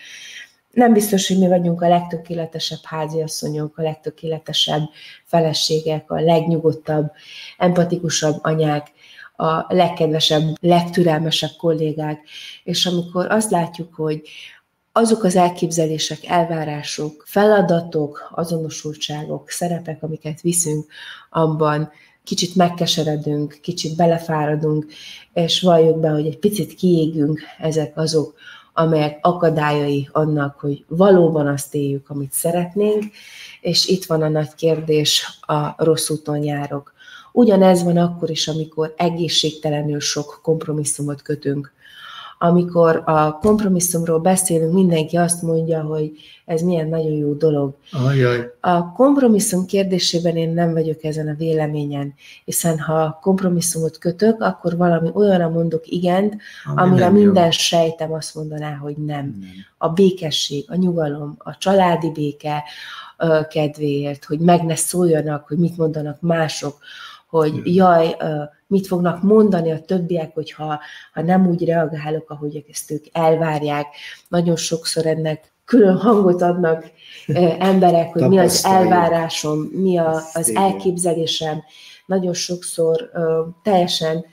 nem biztos, hogy mi vagyunk a legtökéletesebb háziasszonyok, a legtökéletesebb feleségek, a legnyugodtabb, empatikusabb anyák, a legkedvesebb, legtürelmesebb kollégák, és amikor azt látjuk, hogy azok az elképzelések, elvárások, feladatok, azonosultságok, szerepek, amiket viszünk, abban kicsit megkeseredünk, kicsit belefáradunk, és valljuk be, hogy egy picit kiégünk, ezek azok, amelyek akadályai annak, hogy valóban azt éljük, amit szeretnénk, és itt van a nagy kérdés, a rossz úton járok. Ugyanez van akkor is, amikor egészségtelenül sok kompromisszumot kötünk amikor a kompromisszumról beszélünk, mindenki azt mondja, hogy ez milyen nagyon jó dolog. Ajaj. A kompromisszum kérdésében én nem vagyok ezen a véleményen, hiszen ha kompromisszumot kötök, akkor valami olyanra mondok igent, Ami amire minden jó. sejtem azt mondaná, hogy nem. nem. A békesség, a nyugalom, a családi béke kedvéért, hogy meg ne szóljanak, hogy mit mondanak mások, hogy jaj, mit fognak mondani a többiek, hogyha ha nem úgy reagálok, ahogy ezt ők elvárják. Nagyon sokszor ennek külön hangot adnak emberek, hogy mi az elvárásom, mi a, az elképzelésem. Nagyon sokszor teljesen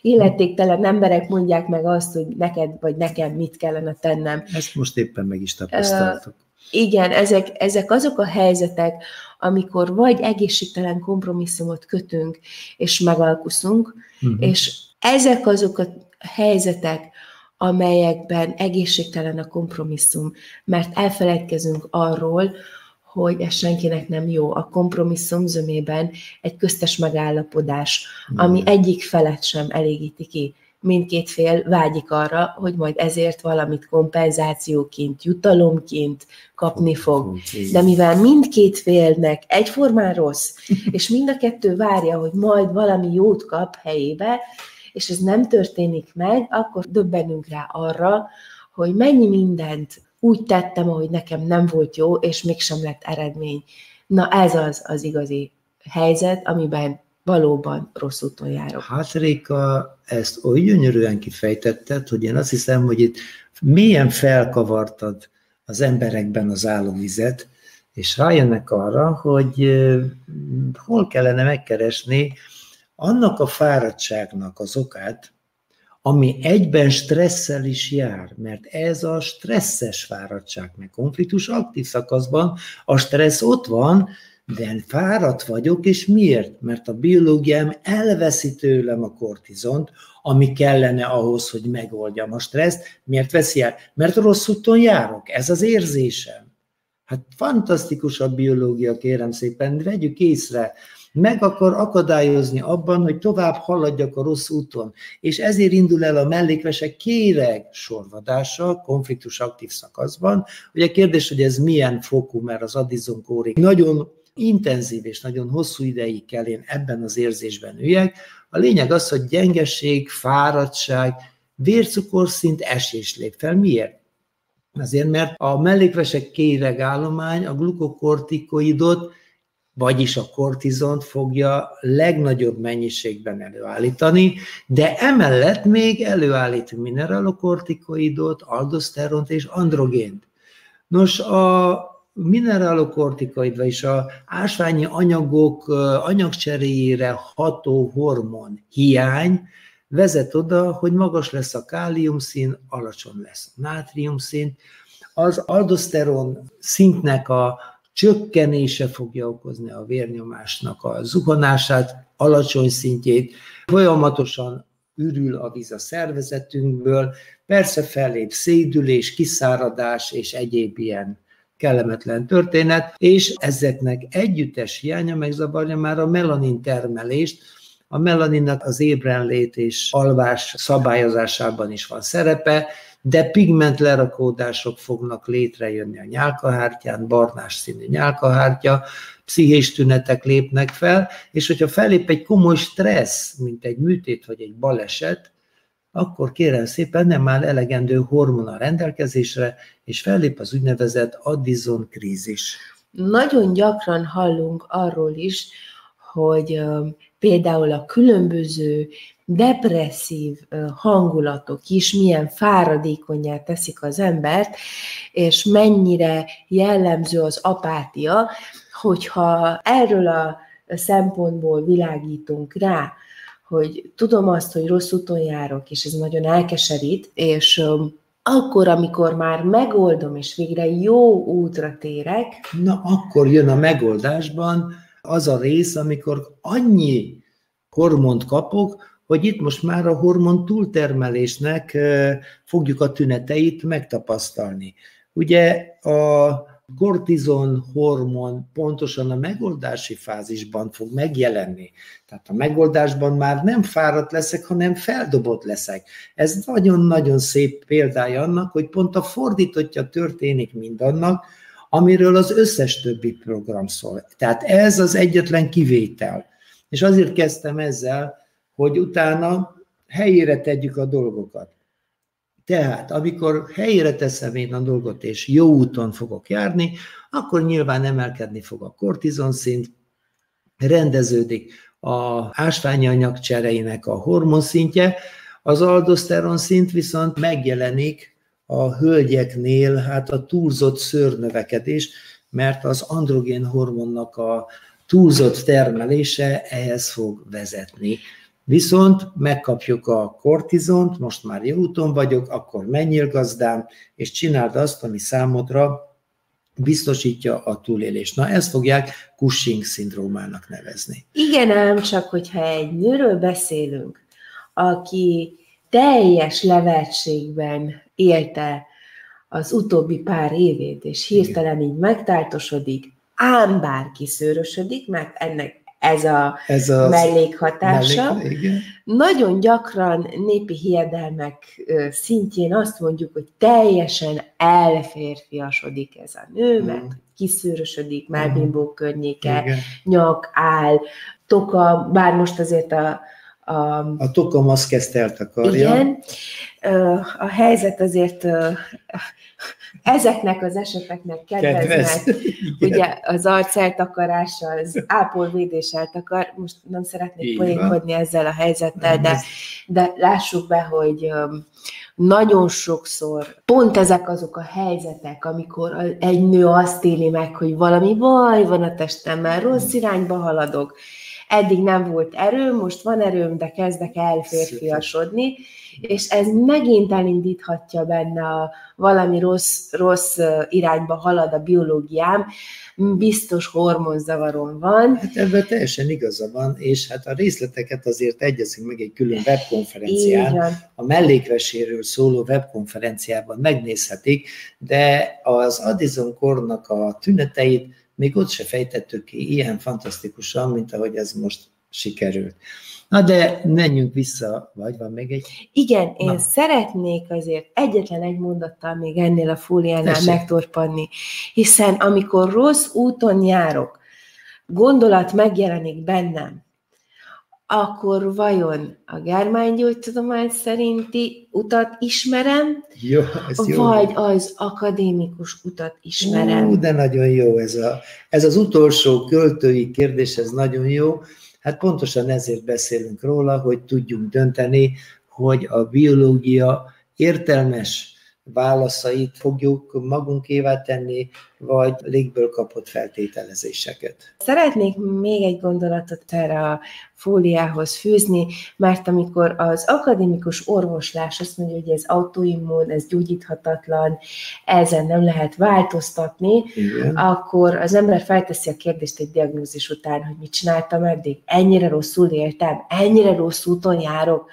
illetéktelen emberek mondják meg azt, hogy neked vagy nekem mit kellene tennem. Ezt most éppen meg is tapasztaltok. Igen, ezek, ezek azok a helyzetek, amikor vagy egészségtelen kompromisszumot kötünk, és megalkuszunk, uh-huh. és ezek azok a helyzetek, amelyekben egészségtelen a kompromisszum, mert elfeledkezünk arról, hogy ez senkinek nem jó. A kompromisszum zömében egy köztes megállapodás, ami egyik felet sem elégíti ki mindkét fél vágyik arra, hogy majd ezért valamit kompenzációként, jutalomként kapni fog. De mivel mindkét félnek egyformán rossz, és mind a kettő várja, hogy majd valami jót kap helyébe, és ez nem történik meg, akkor döbbenünk rá arra, hogy mennyi mindent úgy tettem, ahogy nekem nem volt jó, és mégsem lett eredmény. Na ez az az igazi helyzet, amiben valóban rossz úton járok. Hát Réka, ezt oly gyönyörűen kifejtetted, hogy én azt hiszem, hogy itt mélyen felkavartad az emberekben az álomvizet, és rájönnek arra, hogy hol kellene megkeresni annak a fáradtságnak az okát, ami egyben stresszel is jár, mert ez a stresszes fáradtság, meg konfliktus aktív szakaszban a stressz ott van, de fáradt vagyok, és miért? Mert a biológiám elveszi tőlem a kortizont, ami kellene ahhoz, hogy megoldjam a stresszt. Miért veszi el? Mert rossz úton járok, ez az érzésem. Hát fantasztikus a biológia, kérem szépen, vegyük észre, meg akar akadályozni abban, hogy tovább haladjak a rossz úton. És ezért indul el a mellékvesek kéreg sorvadása, konfliktus aktív szakaszban. Ugye kérdés, hogy ez milyen fokú, mert az addizonkórik nagyon intenzív és nagyon hosszú ideig kell én ebben az érzésben üljek. A lényeg az, hogy gyengeség, fáradtság, vércukorszint esés lép fel. Miért? Azért, mert a mellékvesek kéregállomány a glukokortikoidot vagyis a kortizont fogja legnagyobb mennyiségben előállítani, de emellett még előállít mineralokortikoidot, aldoszteront és androgént. Nos, a mineralokortikoid, vagyis a ásványi anyagok anyagcseréjére ható hormon hiány vezet oda, hogy magas lesz a káliumszín, alacsony lesz a nátriumszín, az aldoszteron szintnek a csökkenése fogja okozni a vérnyomásnak a zuhanását, alacsony szintjét, folyamatosan ürül a víz a szervezetünkből, persze fellép szédülés, kiszáradás és egyéb ilyen kellemetlen történet, és ezeknek együttes hiánya megzavarja már a melanin termelést, a melaninnak az ébrenlét és alvás szabályozásában is van szerepe, de pigment lerakódások fognak létrejönni a nyálkahártyán, barnás színű nyálkahártya, pszichés tünetek lépnek fel, és hogyha felép egy komoly stressz, mint egy műtét vagy egy baleset, akkor kérem szépen nem áll elegendő hormon a rendelkezésre, és fellép az úgynevezett addison krízis. Nagyon gyakran hallunk arról is, hogy például a különböző depresszív hangulatok is milyen fáradékonyá teszik az embert, és mennyire jellemző az apátia, hogyha erről a szempontból világítunk rá, hogy tudom azt, hogy rossz úton járok, és ez nagyon elkeserít, és akkor, amikor már megoldom, és végre jó útra térek. Na, akkor jön a megoldásban az a rész, amikor annyi hormont kapok, hogy itt most már a hormon túltermelésnek fogjuk a tüneteit megtapasztalni. Ugye a kortizon hormon pontosan a megoldási fázisban fog megjelenni. Tehát a megoldásban már nem fáradt leszek, hanem feldobott leszek. Ez nagyon-nagyon szép példája annak, hogy pont a fordítottja történik mindannak, amiről az összes többi program szól. Tehát ez az egyetlen kivétel. És azért kezdtem ezzel, hogy utána helyére tegyük a dolgokat. Tehát, amikor helyére teszem én a dolgot, és jó úton fogok járni, akkor nyilván emelkedni fog a kortizon szint, rendeződik a ásványi anyag csereinek a hormonszintje, az aldoszteron szint viszont megjelenik a hölgyeknél hát a túlzott szőrnövekedés, mert az androgén hormonnak a túlzott termelése ehhez fog vezetni. Viszont megkapjuk a kortizont, most már jó úton vagyok, akkor menjél gazdám, és csináld azt, ami számodra biztosítja a túlélést. Na, ezt fogják Cushing szindrómának nevezni. Igen, ám csak, hogyha egy nőről beszélünk, aki teljes levetségben élte az utóbbi pár évét, és hirtelen így megtáltosodik, ám bár kiszőrösödik, mert ennek ez a ez mellékhatása. Mellék, igen. Nagyon gyakran népi hiedelmek szintjén azt mondjuk, hogy teljesen elférfiasodik ez a nő, mm. mert kiszűrösödik, melbimbó mm. környéke, igen. nyak, áll, toka, bár most azért a a, a tokamaz kezdte eltakarja. Igen, a helyzet azért ezeknek az eseteknek kedveznek, ugye az arc eltakarása, az ápolvédés eltakar, most nem szeretnék poénkodni ezzel a helyzettel, de, de lássuk be, hogy nagyon sokszor pont ezek azok a helyzetek, amikor egy nő azt éli meg, hogy valami baj van a testemmel, rossz irányba haladok, eddig nem volt erőm, most van erőm, de kezdek elférfiasodni, és ez megint elindíthatja benne a valami rossz, rossz irányba halad a biológiám, biztos hormonzavarom van. Hát ebben teljesen igaza van, és hát a részleteket azért egyezünk meg egy külön webkonferencián, a mellékveséről szóló webkonferenciában megnézhetik, de az Addison kornak a tüneteit még ott se fejtettük ki ilyen fantasztikusan, mint ahogy ez most sikerült. Na de menjünk vissza, vagy van még egy? Igen, én Na. szeretnék azért egyetlen egy mondattal még ennél a fóliánál Tessék. megtorpanni, hiszen amikor rossz úton járok, gondolat megjelenik bennem, akkor vajon a germánygyógytudomány szerinti utat ismerem, jó, ez jó. vagy az akadémikus utat ismerem? Ú, de nagyon jó ez, a, ez az utolsó költői kérdés, ez nagyon jó. Hát pontosan ezért beszélünk róla, hogy tudjunk dönteni, hogy a biológia értelmes válaszait fogjuk magunkévá tenni, vagy légből kapott feltételezéseket. Szeretnék még egy gondolatot erre a fóliához fűzni, mert amikor az akadémikus orvoslás azt mondja, hogy ez autoimmun, ez gyógyíthatatlan, ezen nem lehet változtatni, Igen. akkor az ember felteszi a kérdést egy diagnózis után, hogy mit csináltam eddig, ennyire rosszul éltem, ennyire rossz úton járok,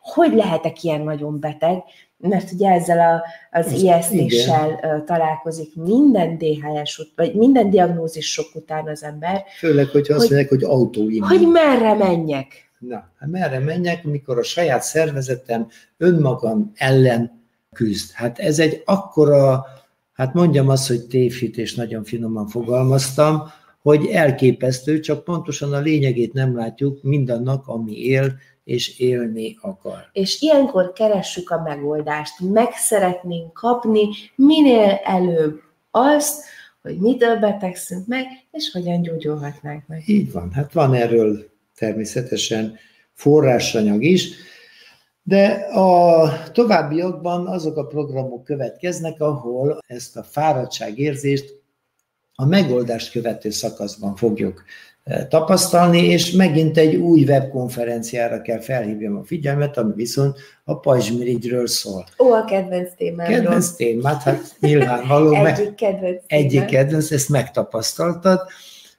hogy lehetek ilyen nagyon beteg, mert ugye ezzel a, az ijesztéssel találkozik minden DHS, vagy minden diagnózis sok után az ember. Főleg, hogyha azt hogy, mondják, hogy autóimmun. Hogy merre menjek? Na, hát merre menjek, amikor a saját szervezetem önmagam ellen küzd. Hát ez egy akkora, hát mondjam azt, hogy tévhit, és nagyon finoman fogalmaztam, hogy elképesztő, csak pontosan a lényegét nem látjuk mindannak, ami él, és élni akar. És ilyenkor keressük a megoldást. Meg szeretnénk kapni minél előbb azt, hogy mitől betegszünk meg, és hogyan gyógyulhatnánk meg. Így van. Hát van erről természetesen forrásanyag is, de a továbbiakban azok a programok következnek, ahol ezt a fáradtságérzést a megoldást követő szakaszban fogjuk tapasztalni, és megint egy új webkonferenciára kell felhívjam a figyelmet, ami viszont a pajzsmirigyről szól. Ó, a kedvenc témáról. Kedvenc témát, hát nyilvánvaló. egyik kedvenc Egyik kedvenc, ezt megtapasztaltad.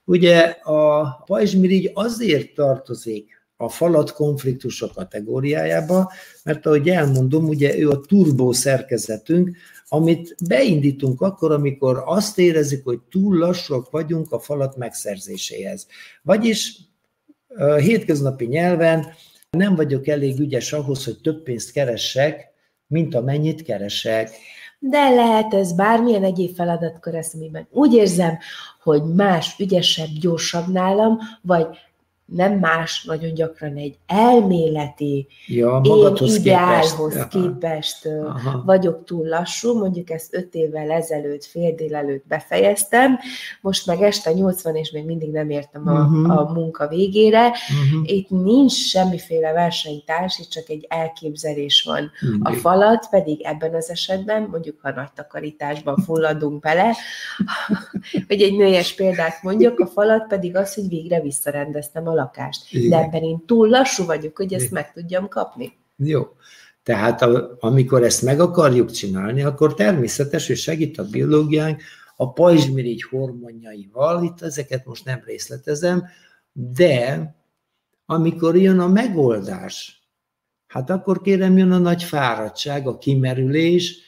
Ugye a pajzsmirigy azért tartozik a falat konfliktusok kategóriájába, mert ahogy elmondom, ugye ő a turbó szerkezetünk, amit beindítunk akkor, amikor azt érezzük, hogy túl lassúak vagyunk a falat megszerzéséhez. Vagyis hétköznapi nyelven nem vagyok elég ügyes ahhoz, hogy több pénzt keressek, mint amennyit keresek. De lehet ez bármilyen egyéb feladatkör amiben úgy érzem, hogy más ügyesebb, gyorsabb nálam, vagy nem más, nagyon gyakran egy elméleti ja, én ideálhoz képest, képest Aha. vagyok túl lassú, mondjuk ezt öt évvel ezelőtt, fél délelőtt befejeztem, most meg este 80 és még mindig nem értem a, uh-huh. a munka végére. Uh-huh. Itt nincs semmiféle versenytárs, itt csak egy elképzelés van. Uh-huh. A falat pedig ebben az esetben, mondjuk ha nagy takarításban fulladunk bele, vagy egy nőjes példát mondjuk, a falat pedig az, hogy végre visszarendeztem a lakást. Igen. De ebben én túl lassú vagyok, hogy ezt Igen. meg tudjam kapni. Jó. Tehát a, amikor ezt meg akarjuk csinálni, akkor természetes, hogy segít a biológiánk a pajzsmirigy hormonjaival, itt ezeket most nem részletezem, de amikor jön a megoldás, hát akkor kérem jön a nagy fáradtság, a kimerülés,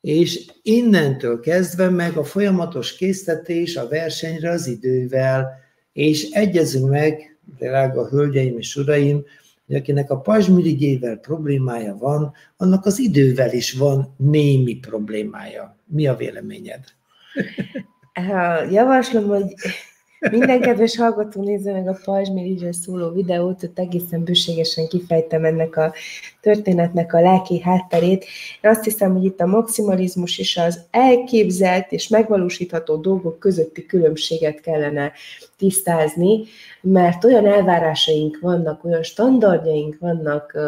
és innentől kezdve meg a folyamatos késztetés a versenyre az idővel, és egyezünk meg drága hölgyeim és uraim, hogy akinek a pajzsmirigyével problémája van, annak az idővel is van némi problémája. Mi a véleményed? Javaslom, hogy minden kedves hallgató nézze meg a pajzsmirigyről szóló videót, ott egészen bőségesen kifejtem ennek a történetnek a lelki hátterét. Én azt hiszem, hogy itt a maximalizmus és az elképzelt és megvalósítható dolgok közötti különbséget kellene tisztázni, mert olyan elvárásaink vannak, olyan standardjaink vannak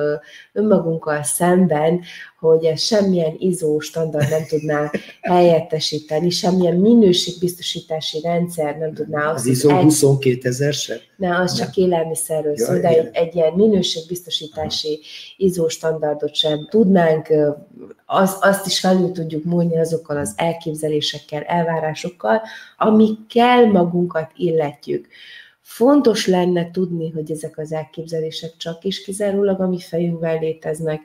önmagunkkal szemben, hogy ez semmilyen izó standard nem tudná helyettesíteni, semmilyen minőségbiztosítási rendszer nem tudná azt. Az izó 22 ezer se? Ne, az csak élelmiszerről szól, de egy, egy ilyen minőségbiztosítási izó standardot sem tudnánk, az, azt is felül tudjuk múlni azokkal az elképzelésekkel, elvárásokkal, amikkel magunkat illetjük. Fontos lenne tudni, hogy ezek az elképzelések csak is kizárólag a mi fejünkben léteznek,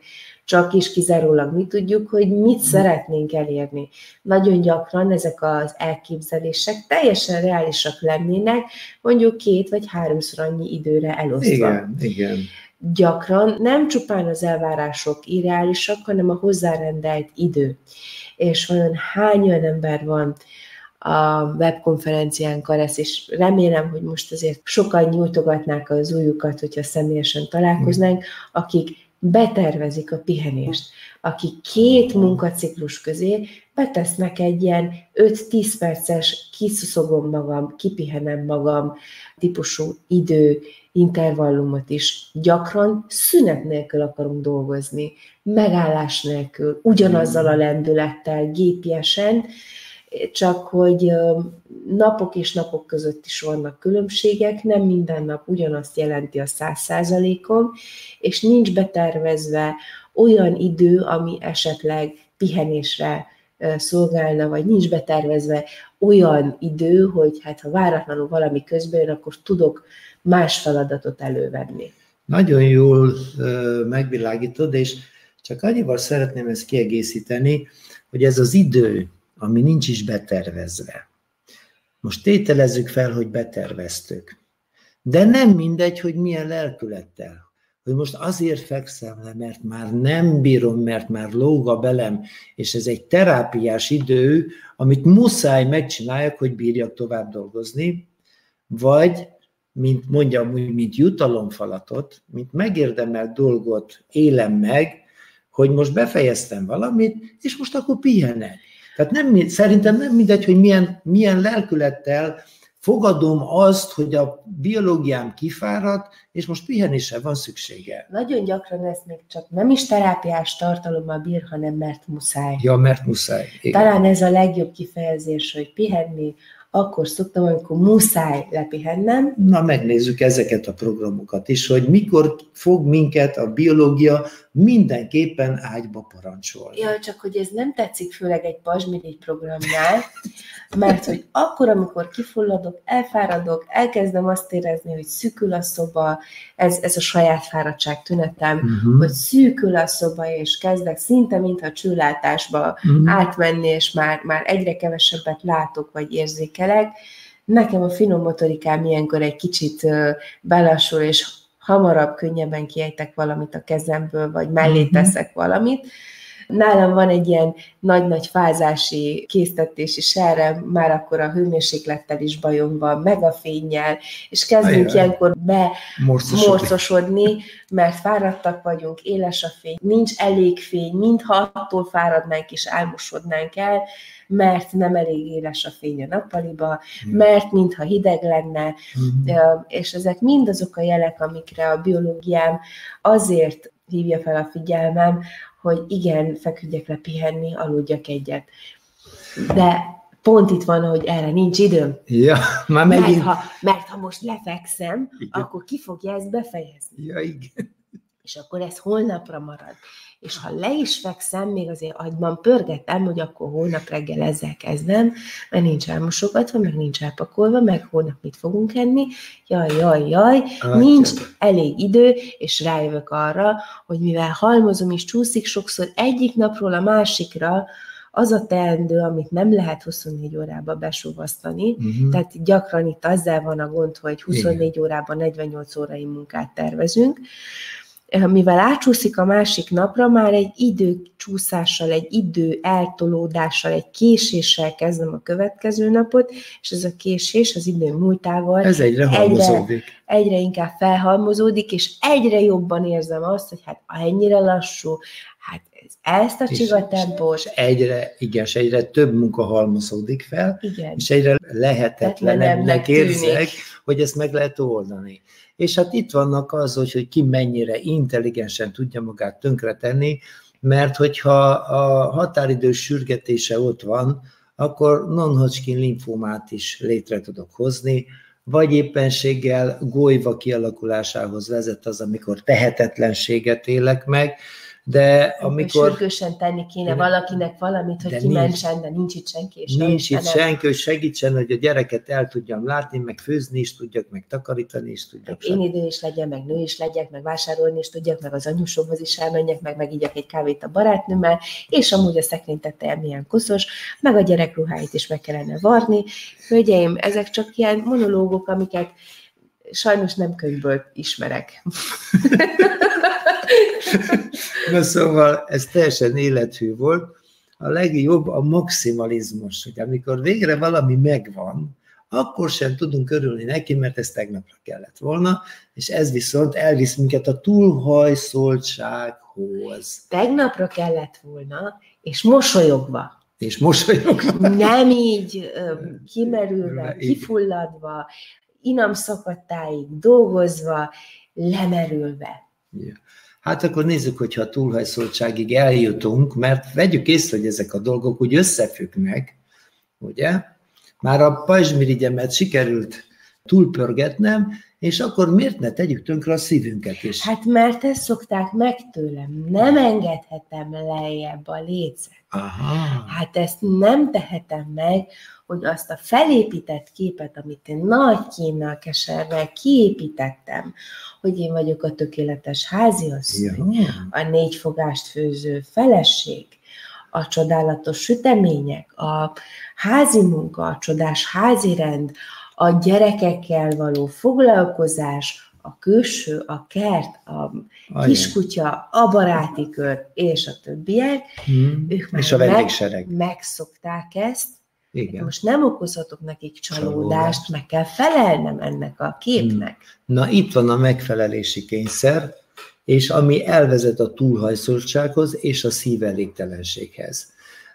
csak is kizárólag mi tudjuk, hogy mit szeretnénk elérni. Nagyon gyakran ezek az elképzelések teljesen reálisak lennének, mondjuk két vagy háromszor annyi időre elosztva. Igen, igen. Gyakran nem csupán az elvárások irreálisak, hanem a hozzárendelt idő. És vajon hány olyan ember van, a webkonferenciánkon ezt, és remélem, hogy most azért sokan nyújtogatnák az újukat, hogyha személyesen találkoznánk, akik betervezik a pihenést, akik két munkaciklus közé betesznek egy ilyen 5-10 perces kiszuszogom magam, kipihenem magam típusú idő, intervallumot is. Gyakran szünet nélkül akarunk dolgozni, megállás nélkül, ugyanazzal a lendülettel, gépiesen, csak hogy napok és napok között is vannak különbségek, nem minden nap ugyanazt jelenti a száz százalékon, és nincs betervezve olyan idő, ami esetleg pihenésre szolgálna, vagy nincs betervezve olyan idő, hogy hát ha váratlanul valami közben jön, akkor tudok más feladatot elővenni. Nagyon jól megvilágítod, és csak annyival szeretném ezt kiegészíteni, hogy ez az idő, ami nincs is betervezve. Most tételezzük fel, hogy beterveztük. De nem mindegy, hogy milyen lelkülettel. Hogy most azért fekszem le, mert már nem bírom, mert már lóg a belem, és ez egy terápiás idő, amit muszáj megcsináljak, hogy bírjak tovább dolgozni, vagy, mint mondjam úgy, mint jutalomfalatot, mint megérdemelt dolgot élem meg, hogy most befejeztem valamit, és most akkor pihenek. Tehát nem, szerintem nem mindegy, hogy milyen, milyen lelkülettel fogadom azt, hogy a biológiám kifáradt, és most pihenésre van szüksége. Nagyon gyakran ez még csak nem is terápiás tartalommal bír, hanem mert muszáj. Ja, mert muszáj. Igen. Talán ez a legjobb kifejezés, hogy pihenni, akkor szoktam, amikor muszáj lepihennem. Na, megnézzük ezeket a programokat is, hogy mikor fog minket a biológia mindenképpen ágyba parancsolni. Ja, csak hogy ez nem tetszik, főleg egy pazsmirigy programnál, mert hogy akkor, amikor kifulladok, elfáradok, elkezdem azt érezni, hogy szűkül a szoba, ez, ez a saját fáradtság tünetem, uh-huh. hogy szűkül a szoba, és kezdek szinte, mintha csőlátásba uh-huh. átmenni, és már, már egyre kevesebbet látok, vagy érzékelek. Nekem a finom motorikám ilyenkor egy kicsit belassul, és hamarabb, könnyebben kiejtek valamit a kezemből, vagy mellé mhm. teszek valamit. Nálam van egy ilyen nagy-nagy fázási késztetés is erre, már akkor a hőmérséklettel is bajom van, meg a fényjel, és kezdünk Ajaj. ilyenkor bemorcosodni, mert fáradtak vagyunk, éles a fény, nincs elég fény, mintha attól fáradnánk és álmosodnánk el, mert nem elég éles a fény a nappaliba, mm. mert mintha hideg lenne, mm. és ezek mind azok a jelek, amikre a biológiám azért hívja fel a figyelmem, hogy igen, feküdjek le pihenni, aludjak egyet. De pont itt van, hogy erre nincs időm. Ja, már megint. Mert ha, mert ha most lefekszem, igen. akkor ki fogja ezt befejezni. Ja, igen. És akkor ez holnapra marad és ha le is fekszem, még azért agyban pörgetem, hogy akkor holnap reggel ezzel kezdem, mert nincs elmosogatva, meg nincs elpakolva, meg holnap mit fogunk enni, jaj, jaj, jaj, nincs elég idő, és rájövök arra, hogy mivel halmozom és csúszik sokszor egyik napról a másikra, az a teendő, amit nem lehet 24 órába besúvasztani, uh-huh. tehát gyakran itt azzal van a gond, hogy 24 Igen. órában 48 órai munkát tervezünk, mivel átsúszik a másik napra, már egy időcsúszással, egy idő eltolódással, egy késéssel kezdem a következő napot, és ez a késés az idő múltával ez egyre, egyre, egyre inkább felhalmozódik, és egyre jobban érzem azt, hogy hát ennyire lassú, hát ezt a csigatempót... És egyre, igen, és egyre több munka halmozódik fel, igen. és egyre lehetetlenebbnek érzek, hogy ezt meg lehet oldani. És hát itt vannak az, hogy, ki mennyire intelligensen tudja magát tönkretenni, mert hogyha a határidő sürgetése ott van, akkor non-Hodgkin linfómát is létre tudok hozni, vagy éppenséggel golyva kialakulásához vezet az, amikor tehetetlenséget élek meg, de amikor... Sürgősen tenni kéne valakinek valamit, hogy kimentsen, de nincs itt senki. És nincs itt senki, hogy segítsen, hogy a gyereket el tudjam látni, meg főzni is tudjak, meg takarítani is tudjak. Én idő is legyen, meg nő is legyek, meg vásárolni is tudjak, meg az anyusomhoz is elmenjek, meg megígyek egy kávét a barátnőmmel, és amúgy a szekrény milyen koszos, meg a gyerek ruháit is meg kellene varni. Hölgyeim, ezek csak ilyen monológok, amiket sajnos nem könyvből ismerek. Na szóval ez teljesen élethű volt. A legjobb a maximalizmus, hogy amikor végre valami megvan, akkor sem tudunk örülni neki, mert ez tegnapra kellett volna, és ez viszont elvisz minket a túlhajszoltsághoz. Tegnapra kellett volna, és mosolyogva. És mosolyogva. Nem így kimerülve, kifulladva, inamszakadtáig dolgozva, lemerülve. Ja. Hát akkor nézzük, hogyha a túlhajszoltságig eljutunk, mert vegyük észre, hogy ezek a dolgok úgy összefüggnek, ugye? Már a pajzsmirigyemet sikerült túlpörgetnem, és akkor miért ne tegyük tönkre a szívünket is? Hát mert ezt szokták meg tőlem, nem engedhetem lejjebb a lécet. Aha. Hát ezt nem tehetem meg, hogy azt a felépített képet, amit én nagy kínnal, keserrel kiépítettem, hogy én vagyok a tökéletes háziasszony, ja. a négy fogást főző feleség, a csodálatos sütemények, a házi munka, a csodás házi rend, a gyerekekkel való foglalkozás, a külső, a kert, a Aján. kiskutya, a baráti kör és a többiek, hmm. ők már és a meg, megszokták ezt, igen. Most nem okozhatok nekik csalódást, csalódást, meg kell felelnem ennek a képnek. Hmm. Na itt van a megfelelési kényszer, és ami elvezet a túlhajszoltsághoz és a szívelégtelenséghez.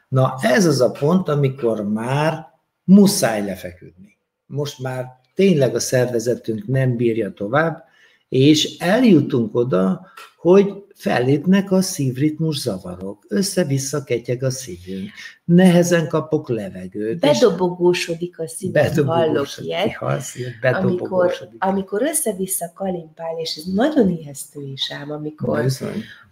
Na ez az a pont, amikor már muszáj lefeküdni. Most már tényleg a szervezetünk nem bírja tovább, és eljutunk oda, hogy fellépnek a szívritmus zavarok, össze-vissza ketyeg a szívünk, nehezen kapok levegőt. Bedobogósodik a szívem, hallok ilyet, amikor, amikor össze-vissza kalimpál, és ez nagyon ijesztő is ám, amikor,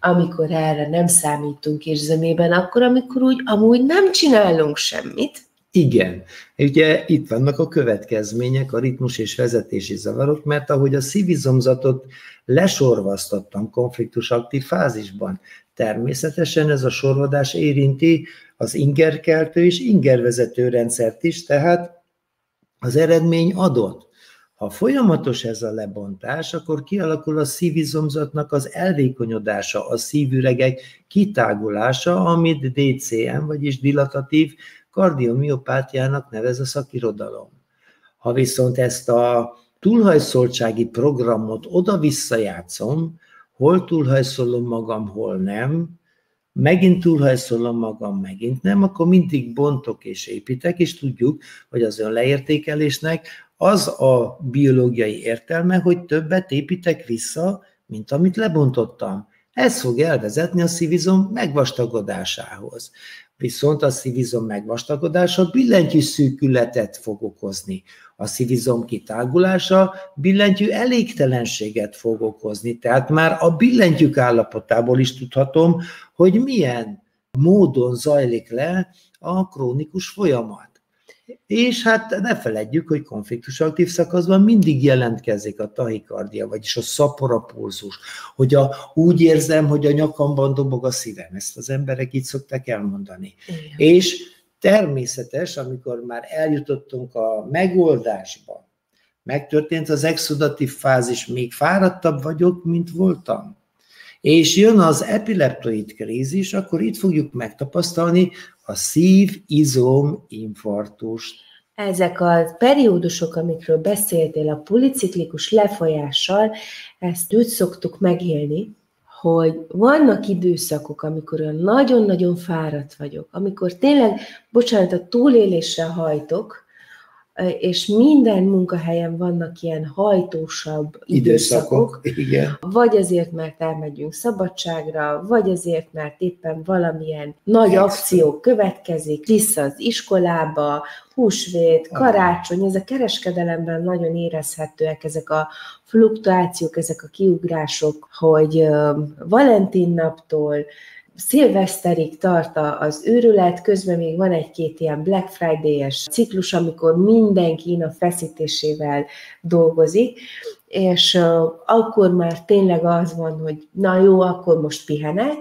amikor erre nem számítunk és zömében, akkor amikor úgy amúgy nem csinálunk semmit, igen. Ugye itt vannak a következmények, a ritmus és vezetési zavarok, mert ahogy a szívizomzatot lesorvasztottam konfliktus aktív fázisban, természetesen ez a sorvadás érinti az ingerkeltő és ingervezető rendszert is, tehát az eredmény adott. Ha folyamatos ez a lebontás, akkor kialakul a szívizomzatnak az elvékonyodása, a szívüregek kitágulása, amit DCM, vagyis dilatatív kardiomiopátiának nevez a szakirodalom. Ha viszont ezt a túlhajszoltsági programot oda-vissza játszom, hol túlhajszolom magam, hol nem, megint túlhajszolom magam, megint nem, akkor mindig bontok és építek, és tudjuk, hogy az önleértékelésnek az a biológiai értelme, hogy többet építek vissza, mint amit lebontottam. Ez fog elvezetni a szívizom megvastagodásához viszont a szívizom megvastagodása billentyű szűkületet fog okozni. A szívizom kitágulása billentyű elégtelenséget fog okozni. Tehát már a billentyűk állapotából is tudhatom, hogy milyen módon zajlik le a krónikus folyamat. És hát ne feledjük, hogy konfliktus aktív szakaszban mindig jelentkezik a tahikardia, vagyis a szaporapulzus, hogy a, úgy érzem, hogy a nyakamban dobog a szívem. Ezt az emberek így szokták elmondani. Igen. És természetes, amikor már eljutottunk a megoldásba, megtörtént az exudatív fázis, még fáradtabb vagyok, mint voltam. És jön az epileptoid krízis, akkor itt fogjuk megtapasztalni a szív-izom infarktust. Ezek a periódusok, amikről beszéltél, a policiklikus lefolyással, ezt úgy szoktuk megélni, hogy vannak időszakok, amikor olyan nagyon-nagyon fáradt vagyok, amikor tényleg, bocsánat, a túlélésre hajtok, és minden munkahelyen vannak ilyen hajtósabb időszakok, időszakok igen. vagy azért, mert elmegyünk szabadságra, vagy azért, mert éppen valamilyen nagy Extra. akció következik, vissza az iskolába, húsvét, karácsony, ez a kereskedelemben nagyon érezhetőek ezek a fluktuációk, ezek a kiugrások, hogy Valentin naptól szilveszterig tart az őrület, közben még van egy-két ilyen Black Friday-es ciklus, amikor mindenki a feszítésével dolgozik, és akkor már tényleg az van, hogy na jó, akkor most pihenek,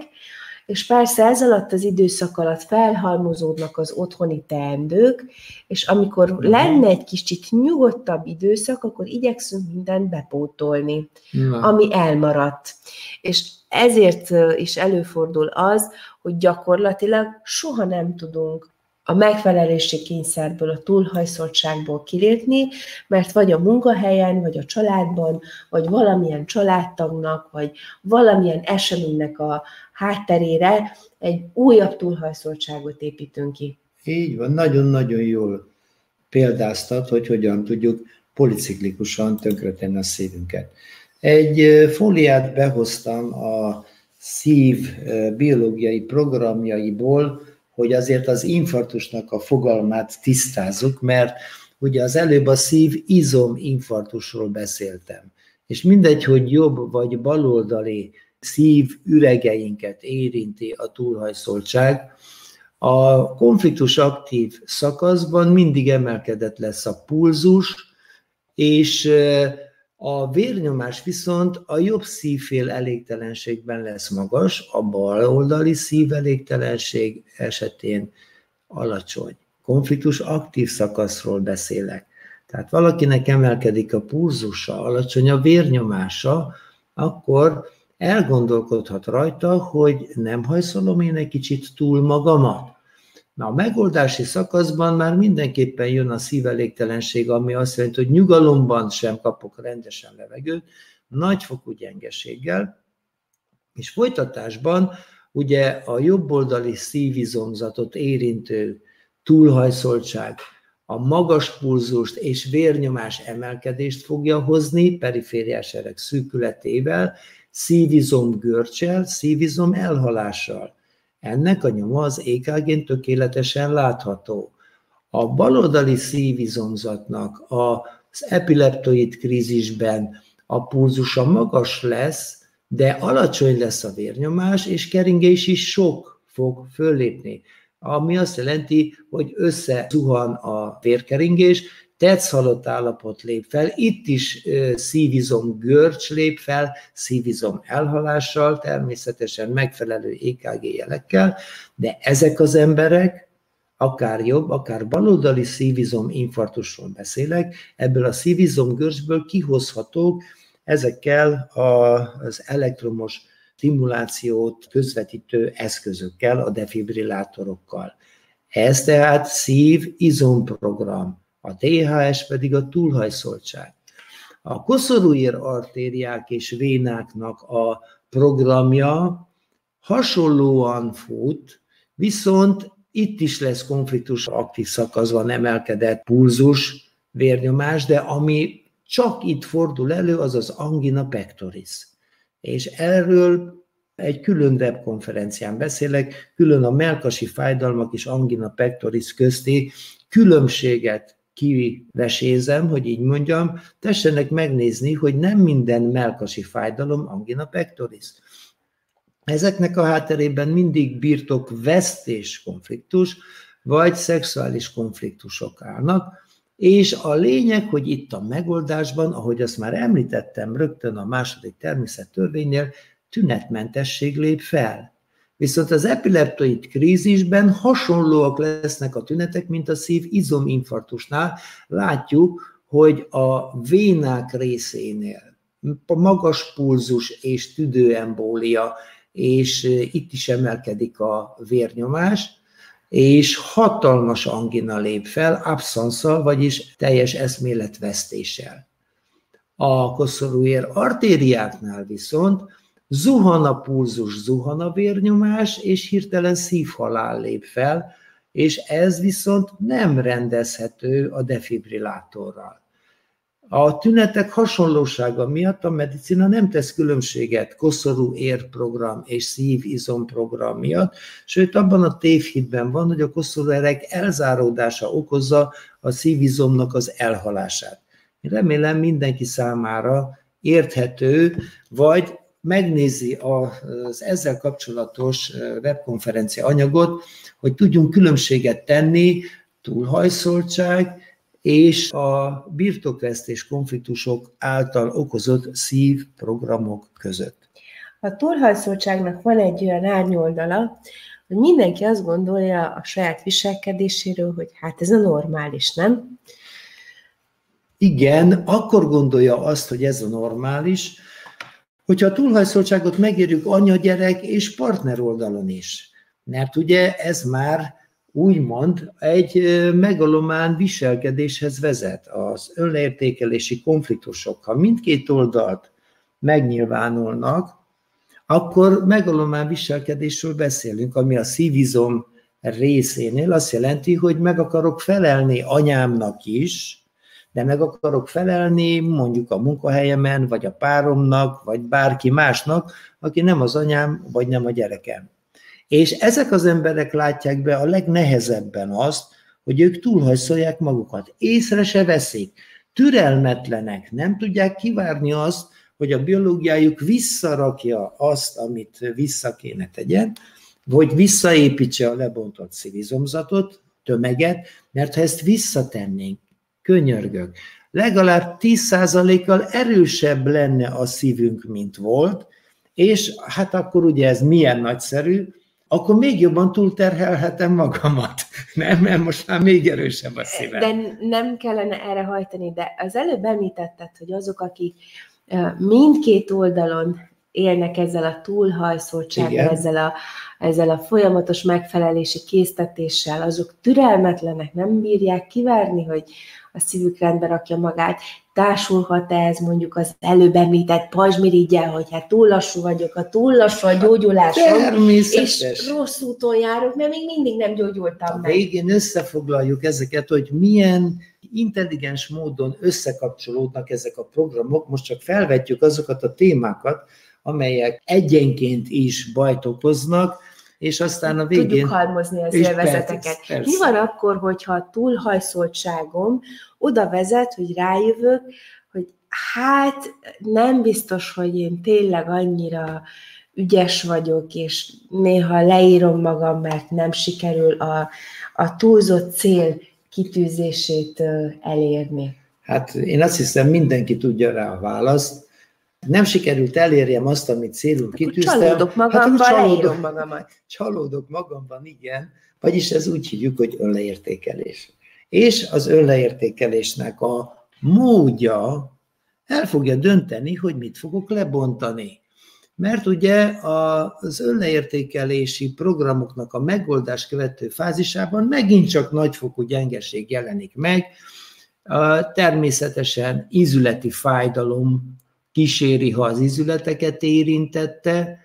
és persze ez alatt az időszak alatt felhalmozódnak az otthoni teendők, és amikor uh-huh. lenne egy kicsit nyugodtabb időszak, akkor igyekszünk mindent bepótolni, Na. ami elmaradt. És ezért is előfordul az, hogy gyakorlatilag soha nem tudunk a megfelelési kényszerből, a túlhajszoltságból kilépni, mert vagy a munkahelyen, vagy a családban, vagy valamilyen családtagnak, vagy valamilyen eseménynek a hátterére egy újabb túlhajszoltságot építünk ki. Így van, nagyon-nagyon jól példáztat, hogy hogyan tudjuk policiklikusan tönkretenni a szívünket. Egy fóliát behoztam a szív biológiai programjaiból, hogy azért az infarktusnak a fogalmát tisztázzuk, mert ugye az előbb a szív izom infarktusról beszéltem. És mindegy, hogy jobb vagy baloldali szív üregeinket érinti a túlhajszoltság, a konfliktus aktív szakaszban mindig emelkedett lesz a pulzus, és a vérnyomás viszont a jobb szívfél elégtelenségben lesz magas, a bal oldali szívelégtelenség esetén alacsony. Konfliktus aktív szakaszról beszélek. Tehát valakinek emelkedik a pulzusa, alacsony a vérnyomása, akkor elgondolkodhat rajta, hogy nem hajszolom én egy kicsit túl magamat. Na, a megoldási szakaszban már mindenképpen jön a szívelégtelenség, ami azt jelenti, hogy nyugalomban sem kapok rendesen levegőt, nagyfokú gyengeséggel, és folytatásban ugye a jobboldali szívizomzatot érintő túlhajszoltság, a magas pulzust és vérnyomás emelkedést fogja hozni perifériás erek szűkületével, szívizom görcsel, szívizom elhalással. Ennek a nyoma az EKG-n tökéletesen látható. A baloldali szívizomzatnak az epileptoid krízisben a pulzusa magas lesz, de alacsony lesz a vérnyomás, és keringés is sok fog föllépni. Ami azt jelenti, hogy összezuhan a vérkeringés, tetszhalott állapot lép fel, itt is szívizom görcs lép fel, szívizom elhalással, természetesen megfelelő EKG jelekkel, de ezek az emberek, akár jobb, akár baloldali szívizom infarktusról beszélek, ebből a szívizom görcsből kihozhatók ezekkel az elektromos stimulációt közvetítő eszközökkel, a defibrillátorokkal. Ez tehát szív-izomprogram a DHS pedig a túlhajszoltság. A koszorúér artériák és vénáknak a programja hasonlóan fut, viszont itt is lesz konfliktus aktív szakaszban emelkedett pulzus, vérnyomás, de ami csak itt fordul elő, az az angina pectoris. És erről egy külön webkonferencián beszélek, külön a melkasi fájdalmak és angina pectoris közti különbséget kivesézem, hogy így mondjam, tessenek megnézni, hogy nem minden melkasi fájdalom angina pectoris. Ezeknek a hátterében mindig birtok vesztés konfliktus, vagy szexuális konfliktusok állnak, és a lényeg, hogy itt a megoldásban, ahogy azt már említettem rögtön a második természettörvénynél, tünetmentesség lép fel. Viszont az epileptoid krízisben hasonlóak lesznek a tünetek, mint a szív izominfarktusnál. Látjuk, hogy a vénák részénél magas pulzus és tüdőembólia, és itt is emelkedik a vérnyomás, és hatalmas angina lép fel, abszanszal, vagyis teljes eszméletvesztéssel. A koszorúér artériáknál viszont zuhan a pulzus, zuhan a vérnyomás, és hirtelen szívhalál lép fel, és ez viszont nem rendezhető a defibrillátorral. A tünetek hasonlósága miatt a medicina nem tesz különbséget koszorú érprogram és szívizomprogram miatt, sőt abban a tévhitben van, hogy a koszorúerek elzáródása okozza a szívizomnak az elhalását. Remélem mindenki számára érthető, vagy megnézi az ezzel kapcsolatos webkonferencia anyagot, hogy tudjunk különbséget tenni túlhajszoltság és a birtokvesztés konfliktusok által okozott szívprogramok között. A túlhajszoltságnak van egy olyan árnyoldala, hogy mindenki azt gondolja a saját viselkedéséről, hogy hát ez a normális, nem? Igen, akkor gondolja azt, hogy ez a normális, hogyha a túlhajszoltságot megérjük anya-gyerek és partner oldalon is. Mert ugye ez már úgymond egy megalomán viselkedéshez vezet. Az önleértékelési konfliktusok, ha mindkét oldalt megnyilvánulnak, akkor megalomán viselkedésről beszélünk, ami a szívizom részénél azt jelenti, hogy meg akarok felelni anyámnak is, de meg akarok felelni mondjuk a munkahelyemen, vagy a páromnak, vagy bárki másnak, aki nem az anyám, vagy nem a gyerekem. És ezek az emberek látják be a legnehezebben azt, hogy ők túlhajszolják magukat. Észre se veszik. Türelmetlenek, nem tudják kivárni azt, hogy a biológiájuk visszarakja azt, amit vissza kéne tegyen, vagy visszaépítse a lebontott szivizomzatot, tömeget, mert ha ezt visszatennénk, könyörgök, legalább 10%-kal erősebb lenne a szívünk, mint volt, és hát akkor ugye ez milyen nagyszerű, akkor még jobban túlterhelhetem magamat. Nem, mert most már még erősebb a szívem. De nem kellene erre hajtani, de az előbb említetted, hogy azok, akik mindkét oldalon élnek ezzel a túlhajszoltsággal, ezzel a, ezzel a folyamatos megfelelési késztetéssel, azok türelmetlenek, nem bírják kivárni, hogy a szívük rendbe rakja magát. Társulhat ez mondjuk az előbb említett pajzsmirigyel, hogy hát túl lassú vagyok, a túl lassú a gyógyulásom, és rossz úton járok, mert még mindig nem gyógyultam meg. Végén összefoglaljuk ezeket, hogy milyen intelligens módon összekapcsolódnak ezek a programok, most csak felvetjük azokat a témákat, amelyek egyenként is bajt okoznak, és aztán a végén... Tudjuk halmozni az élvezeteket. Mi van akkor, hogyha a túlhajszoltságom oda vezet, hogy rájövök, hogy hát nem biztos, hogy én tényleg annyira ügyes vagyok, és néha leírom magam, mert nem sikerül a, a túlzott cél kitűzését elérni. Hát én azt hiszem, mindenki tudja rá a választ nem sikerült elérjem azt, amit célul kitűztem. Csalódok magamban, hát, csalódok, magamat. Csalódok magamban, igen. Vagyis ez úgy hívjuk, hogy önleértékelés. És az önleértékelésnek a módja el fogja dönteni, hogy mit fogok lebontani. Mert ugye az önleértékelési programoknak a megoldás követő fázisában megint csak nagyfokú gyengeség jelenik meg, természetesen ízületi fájdalom kíséri, ha az izületeket érintette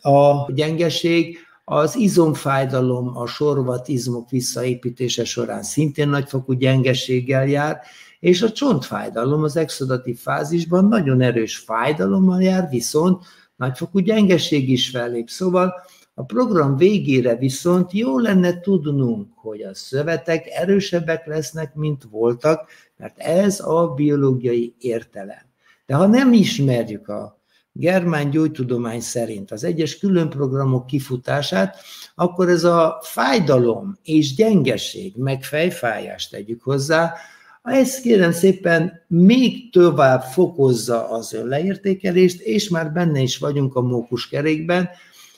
a gyengeség, az izomfájdalom, a sorvat izmok visszaépítése során szintén nagyfokú gyengeséggel jár, és a csontfájdalom az exodatív fázisban nagyon erős fájdalommal jár, viszont nagyfokú gyengeség is fellép. Szóval a program végére viszont jó lenne tudnunk, hogy a szövetek erősebbek lesznek, mint voltak, mert ez a biológiai értelem. De ha nem ismerjük a germán gyógytudomány szerint az egyes különprogramok kifutását, akkor ez a fájdalom és gyengeség, meg fejfájást tegyük hozzá, ez kérem szépen még tovább fokozza az önleértékelést, és már benne is vagyunk a mókuskerékben.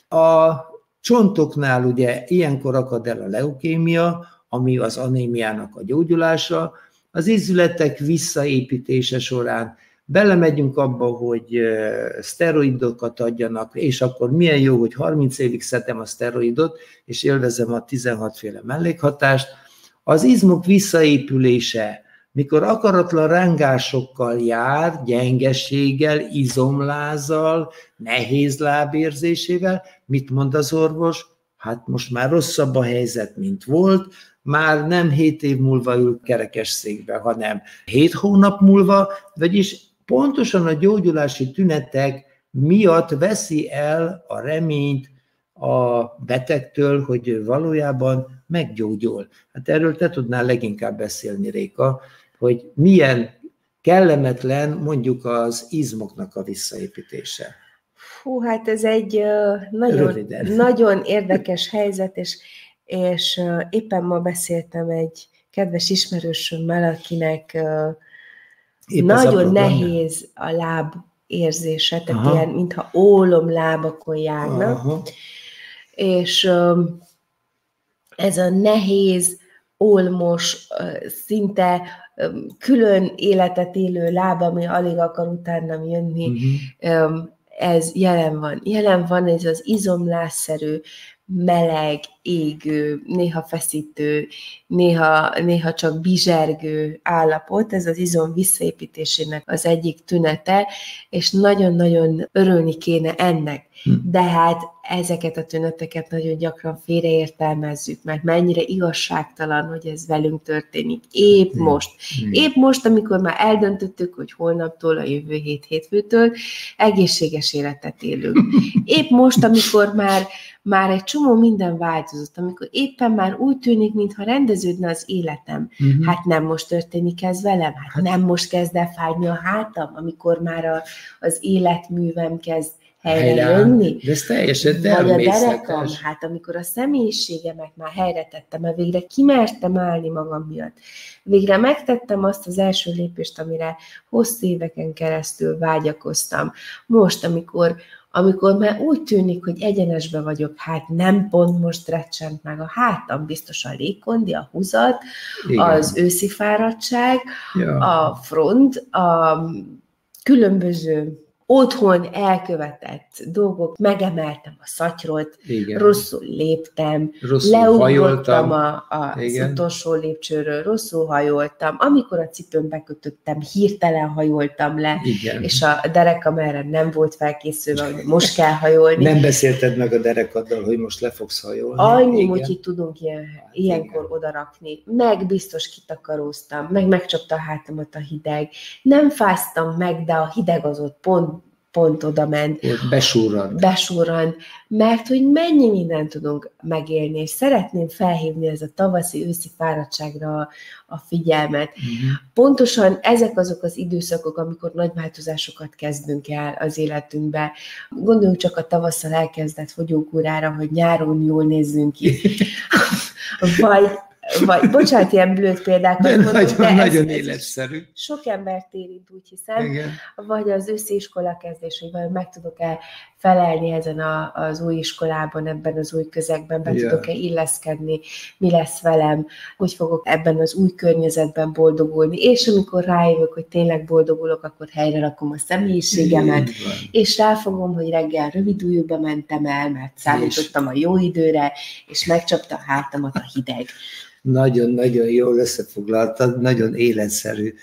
A csontoknál ugye ilyenkor akad el a leukémia, ami az anémiának a gyógyulása, az ízületek visszaépítése során belemegyünk abba, hogy szteroidokat adjanak, és akkor milyen jó, hogy 30 évig szedem a szteroidot, és élvezem a 16 féle mellékhatást. Az izmok visszaépülése mikor akaratlan rángásokkal jár, gyengeséggel, izomlázzal, nehéz lábérzésével, mit mond az orvos? Hát most már rosszabb a helyzet, mint volt, már nem hét év múlva ül székbe, hanem hét hónap múlva, vagyis pontosan a gyógyulási tünetek miatt veszi el a reményt a betegtől, hogy valójában meggyógyul. Hát erről te tudnál leginkább beszélni, Réka, hogy milyen kellemetlen mondjuk az izmoknak a visszaépítése. Hú, hát ez egy nagyon, nagyon érdekes helyzet, és, és éppen ma beszéltem egy kedves ismerősömmel, akinek Épp nagyon nehéz a láb érzése, tehát Aha. ilyen, mintha ólom lábakon járnak, Aha. és ez a nehéz, olmos, szinte külön életet élő láb, ami alig akar utána jönni, uh-huh. ez jelen van. Jelen van ez az izomlásszerű, meleg, égő, néha feszítő, néha, néha csak bizsergő állapot, ez az izom visszaépítésének az egyik tünete, és nagyon-nagyon örülni kéne ennek. Hm. De hát ezeket a tüneteket nagyon gyakran félreértelmezzük, mert mennyire igazságtalan, hogy ez velünk történik. Épp hm. most. Épp most, amikor már eldöntöttük, hogy holnaptól, a jövő hét hétfőtől egészséges életet élünk. Épp most, amikor már már egy csomó minden változott, amikor éppen már úgy tűnik, mintha rendeződne az életem. Uh-huh. Hát nem most történik ez velem, hát, hát nem most kezd el fájni a hátam, amikor már a, az életművem kezd helyre jönni. De ez teljesen Vagy a derekam, hát amikor a személyiségemet már helyre tettem, mert végre kimertem állni magam miatt. Végre megtettem azt az első lépést, amire hosszú éveken keresztül vágyakoztam. Most, amikor amikor már úgy tűnik, hogy egyenesbe vagyok, hát nem pont most recsent meg a hátam, biztos a légkondi, a húzat, Igen. az őszi fáradtság, ja. a front, a különböző otthon elkövetett dolgok, megemeltem a szatyrolt, Igen. rosszul léptem, rosszul leugrottam a, a az utolsó lépcsőről, rosszul hajoltam, amikor a cipőm bekötöttem, hirtelen hajoltam le, Igen. és a derekam erre nem volt felkészülve, hogy most kell hajolni. Nem beszélted meg a derekaddal, hogy most le fogsz hajolni. Annyi, hogy itt tudunk ilyen, hát, ilyenkor Igen. odarakni. Meg biztos kitakaróztam, meg megcsapta a hátamat a hideg. Nem fáztam meg, de a hideg az ott pont pont oda ment. Besúrant. Besúrant, mert hogy mennyi mindent tudunk megélni, és szeretném felhívni ez a tavaszi, őszi fáradtságra a, figyelmet. Uh-huh. Pontosan ezek azok az időszakok, amikor nagy változásokat kezdünk el az életünkbe. Gondoljunk csak a tavasszal elkezdett fogyókúrára, hogy nyáron jól nézzünk ki. vagy vagy, bocsánat, ilyen blőtt példákat de mondom, nagyon, de nagyon ez, életszerű. sok embert érint, úgy hiszem, Igen. vagy az iskola kezdés, hogy meg tudok-e felelni ezen a, az új iskolában, ebben az új közegben, be yeah. tudok-e illeszkedni, mi lesz velem, hogy fogok ebben az új környezetben boldogulni, és amikor rájövök, hogy tényleg boldogulok, akkor helyre rakom a személyiségemet, és ráfogom, hogy reggel rövid ujjúba mentem el, mert számítottam a jó időre, és megcsapta a hátamat a hideg nagyon-nagyon jól összefoglaltad, nagyon életszerű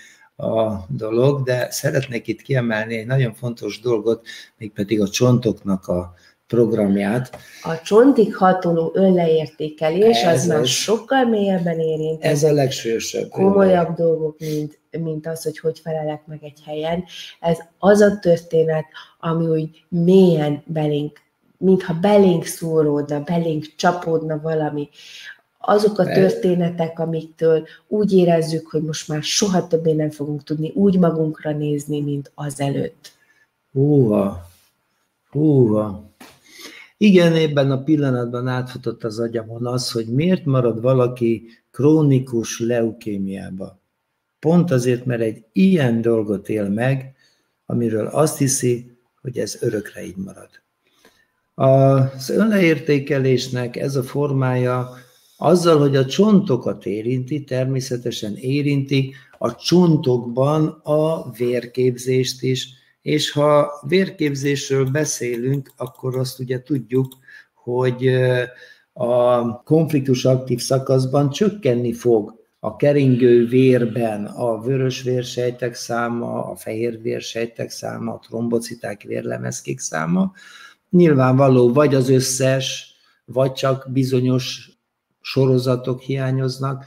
a dolog, de szeretnék itt kiemelni egy nagyon fontos dolgot, mégpedig a csontoknak a programját. A csontig hatoló önleértékelés ez az már sokkal mélyebben érint. Ez a legsúlyosabb. Komolyabb önle. dolgok, mint, mint az, hogy hogy felelek meg egy helyen. Ez az a történet, ami úgy mélyen belénk, mintha belénk szóródna, belénk csapódna valami, azok a történetek, amiktől úgy érezzük, hogy most már soha többé nem fogunk tudni úgy magunkra nézni, mint azelőtt. Húva, húva. Igen, ebben a pillanatban átfutott az agyamon az, hogy miért marad valaki krónikus leukémiába. Pont azért, mert egy ilyen dolgot él meg, amiről azt hiszi, hogy ez örökre így marad. Az önleértékelésnek ez a formája azzal, hogy a csontokat érinti, természetesen érintik a csontokban a vérképzést is, és ha vérképzésről beszélünk, akkor azt ugye tudjuk, hogy a konfliktus aktív szakaszban csökkenni fog a keringő vérben a vörös vérsejtek száma, a fehér vérsejtek száma, a trombociták vérlemezkék száma, nyilvánvaló vagy az összes, vagy csak bizonyos sorozatok hiányoznak,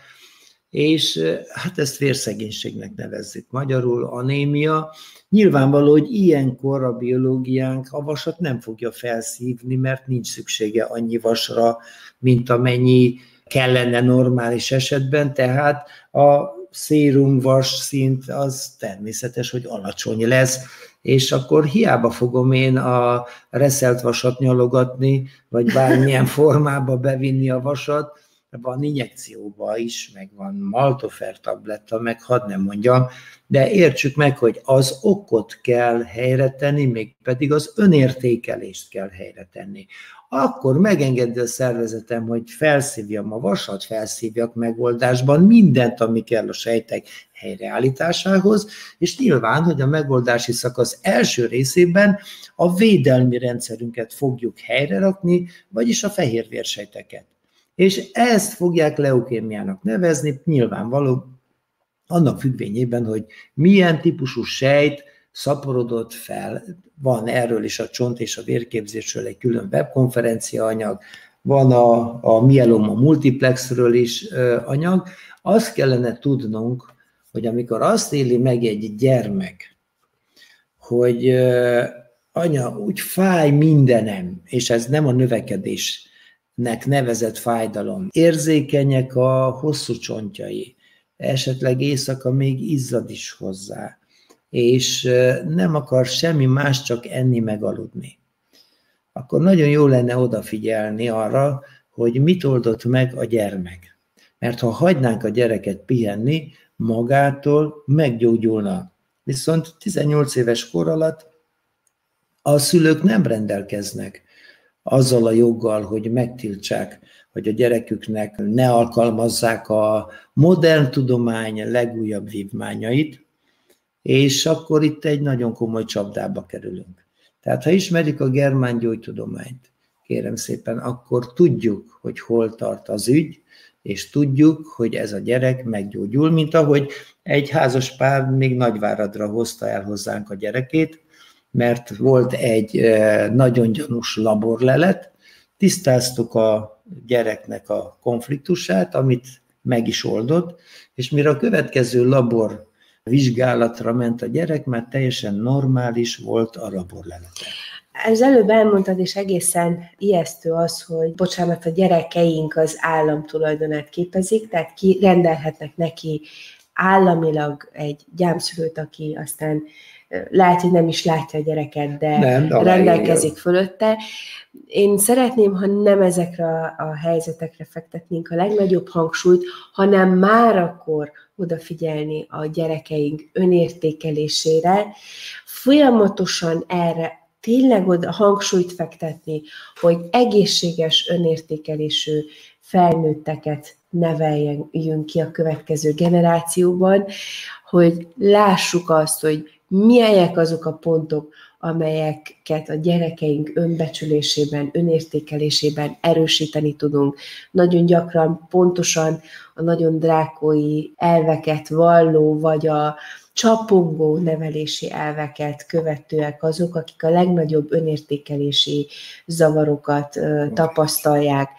és hát ezt vérszegénységnek nevezzük. Magyarul, anémia. Nyilvánvaló, hogy ilyenkor a biológiánk a vasat nem fogja felszívni, mert nincs szüksége annyi vasra, mint amennyi kellene normális esetben, tehát a szérumvas szint az természetes, hogy alacsony lesz, és akkor hiába fogom én a reszelt vasat nyalogatni, vagy bármilyen formába bevinni a vasat, van injekcióba is, meg van maltofer tabletta, meg hadd nem mondjam, de értsük meg, hogy az okot kell helyre tenni, még pedig az önértékelést kell helyre tenni. Akkor megengedi a szervezetem, hogy felszívjam a vasat, felszívjak megoldásban mindent, ami kell a sejtek helyreállításához, és nyilván, hogy a megoldási szakasz első részében a védelmi rendszerünket fogjuk helyre rakni, vagyis a fehérvérsejteket és ezt fogják leukémiának nevezni, nyilvánvaló annak függvényében, hogy milyen típusú sejt szaporodott fel, van erről is a csont és a vérképzésről egy külön webkonferencia anyag, van a, a mieloma multiplexről is anyag. Azt kellene tudnunk, hogy amikor azt éli meg egy gyermek, hogy anya, úgy fáj mindenem, és ez nem a növekedés nek nevezett fájdalom. Érzékenyek a hosszú csontjai, esetleg éjszaka még izzad is hozzá, és nem akar semmi más, csak enni meg aludni. Akkor nagyon jó lenne odafigyelni arra, hogy mit oldott meg a gyermek. Mert ha hagynánk a gyereket pihenni, magától meggyógyulna. Viszont 18 éves kor alatt a szülők nem rendelkeznek azzal a joggal, hogy megtiltsák, hogy a gyereküknek ne alkalmazzák a modern tudomány legújabb vívmányait, és akkor itt egy nagyon komoly csapdába kerülünk. Tehát ha ismerjük a germán gyógytudományt, kérem szépen, akkor tudjuk, hogy hol tart az ügy, és tudjuk, hogy ez a gyerek meggyógyul, mint ahogy egy házas pár még Nagyváradra hozta el hozzánk a gyerekét, mert volt egy nagyon gyanús laborlelet, tisztáztuk a gyereknek a konfliktusát, amit meg is oldott, és mire a következő labor vizsgálatra ment a gyerek, már teljesen normális volt a laborlelete. Ez előbb elmondtad, és egészen ijesztő az, hogy bocsánat, a gyerekeink az állam tulajdonát képezik, tehát ki rendelhetnek neki államilag egy gyámszülőt, aki aztán lehet, hogy nem is látja a gyereket, de, nem, de rendelkezik igen. fölötte. Én szeretném, ha nem ezekre a, a helyzetekre fektetnénk a legnagyobb hangsúlyt, hanem már akkor odafigyelni a gyerekeink önértékelésére, folyamatosan erre tényleg oda hangsúlyt fektetni, hogy egészséges önértékelésű felnőtteket neveljünk ki a következő generációban, hogy lássuk azt, hogy milyenek azok a pontok, amelyeket a gyerekeink önbecsülésében, önértékelésében erősíteni tudunk. Nagyon gyakran pontosan a nagyon drákói elveket valló, vagy a csapongó nevelési elveket követőek azok, akik a legnagyobb önértékelési zavarokat tapasztalják.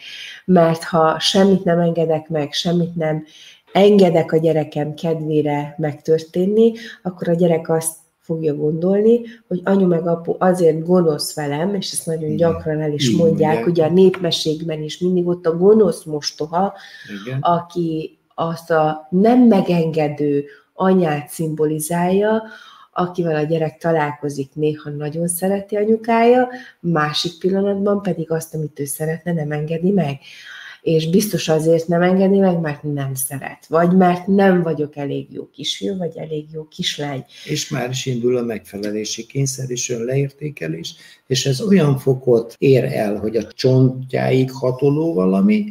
Mert ha semmit nem engedek meg, semmit nem engedek a gyerekem kedvére megtörténni, akkor a gyerek azt fogja gondolni, hogy anyu meg apu azért gonosz velem, és ezt nagyon Igen. gyakran el is Igen. mondják, ugye a népmeségben is mindig ott a gonosz mostoha, Igen. aki azt a nem megengedő anyát szimbolizálja, akivel a gyerek találkozik, néha nagyon szereti anyukája, másik pillanatban pedig azt, amit ő szeretne, nem engedi meg és biztos azért nem engedi meg, mert nem szeret, vagy mert nem vagyok elég jó kisfiú, vagy elég jó kislány. És már is indul a megfelelési kényszer és önleértékelés, és ez olyan fokot ér el, hogy a csontjáig hatoló valami,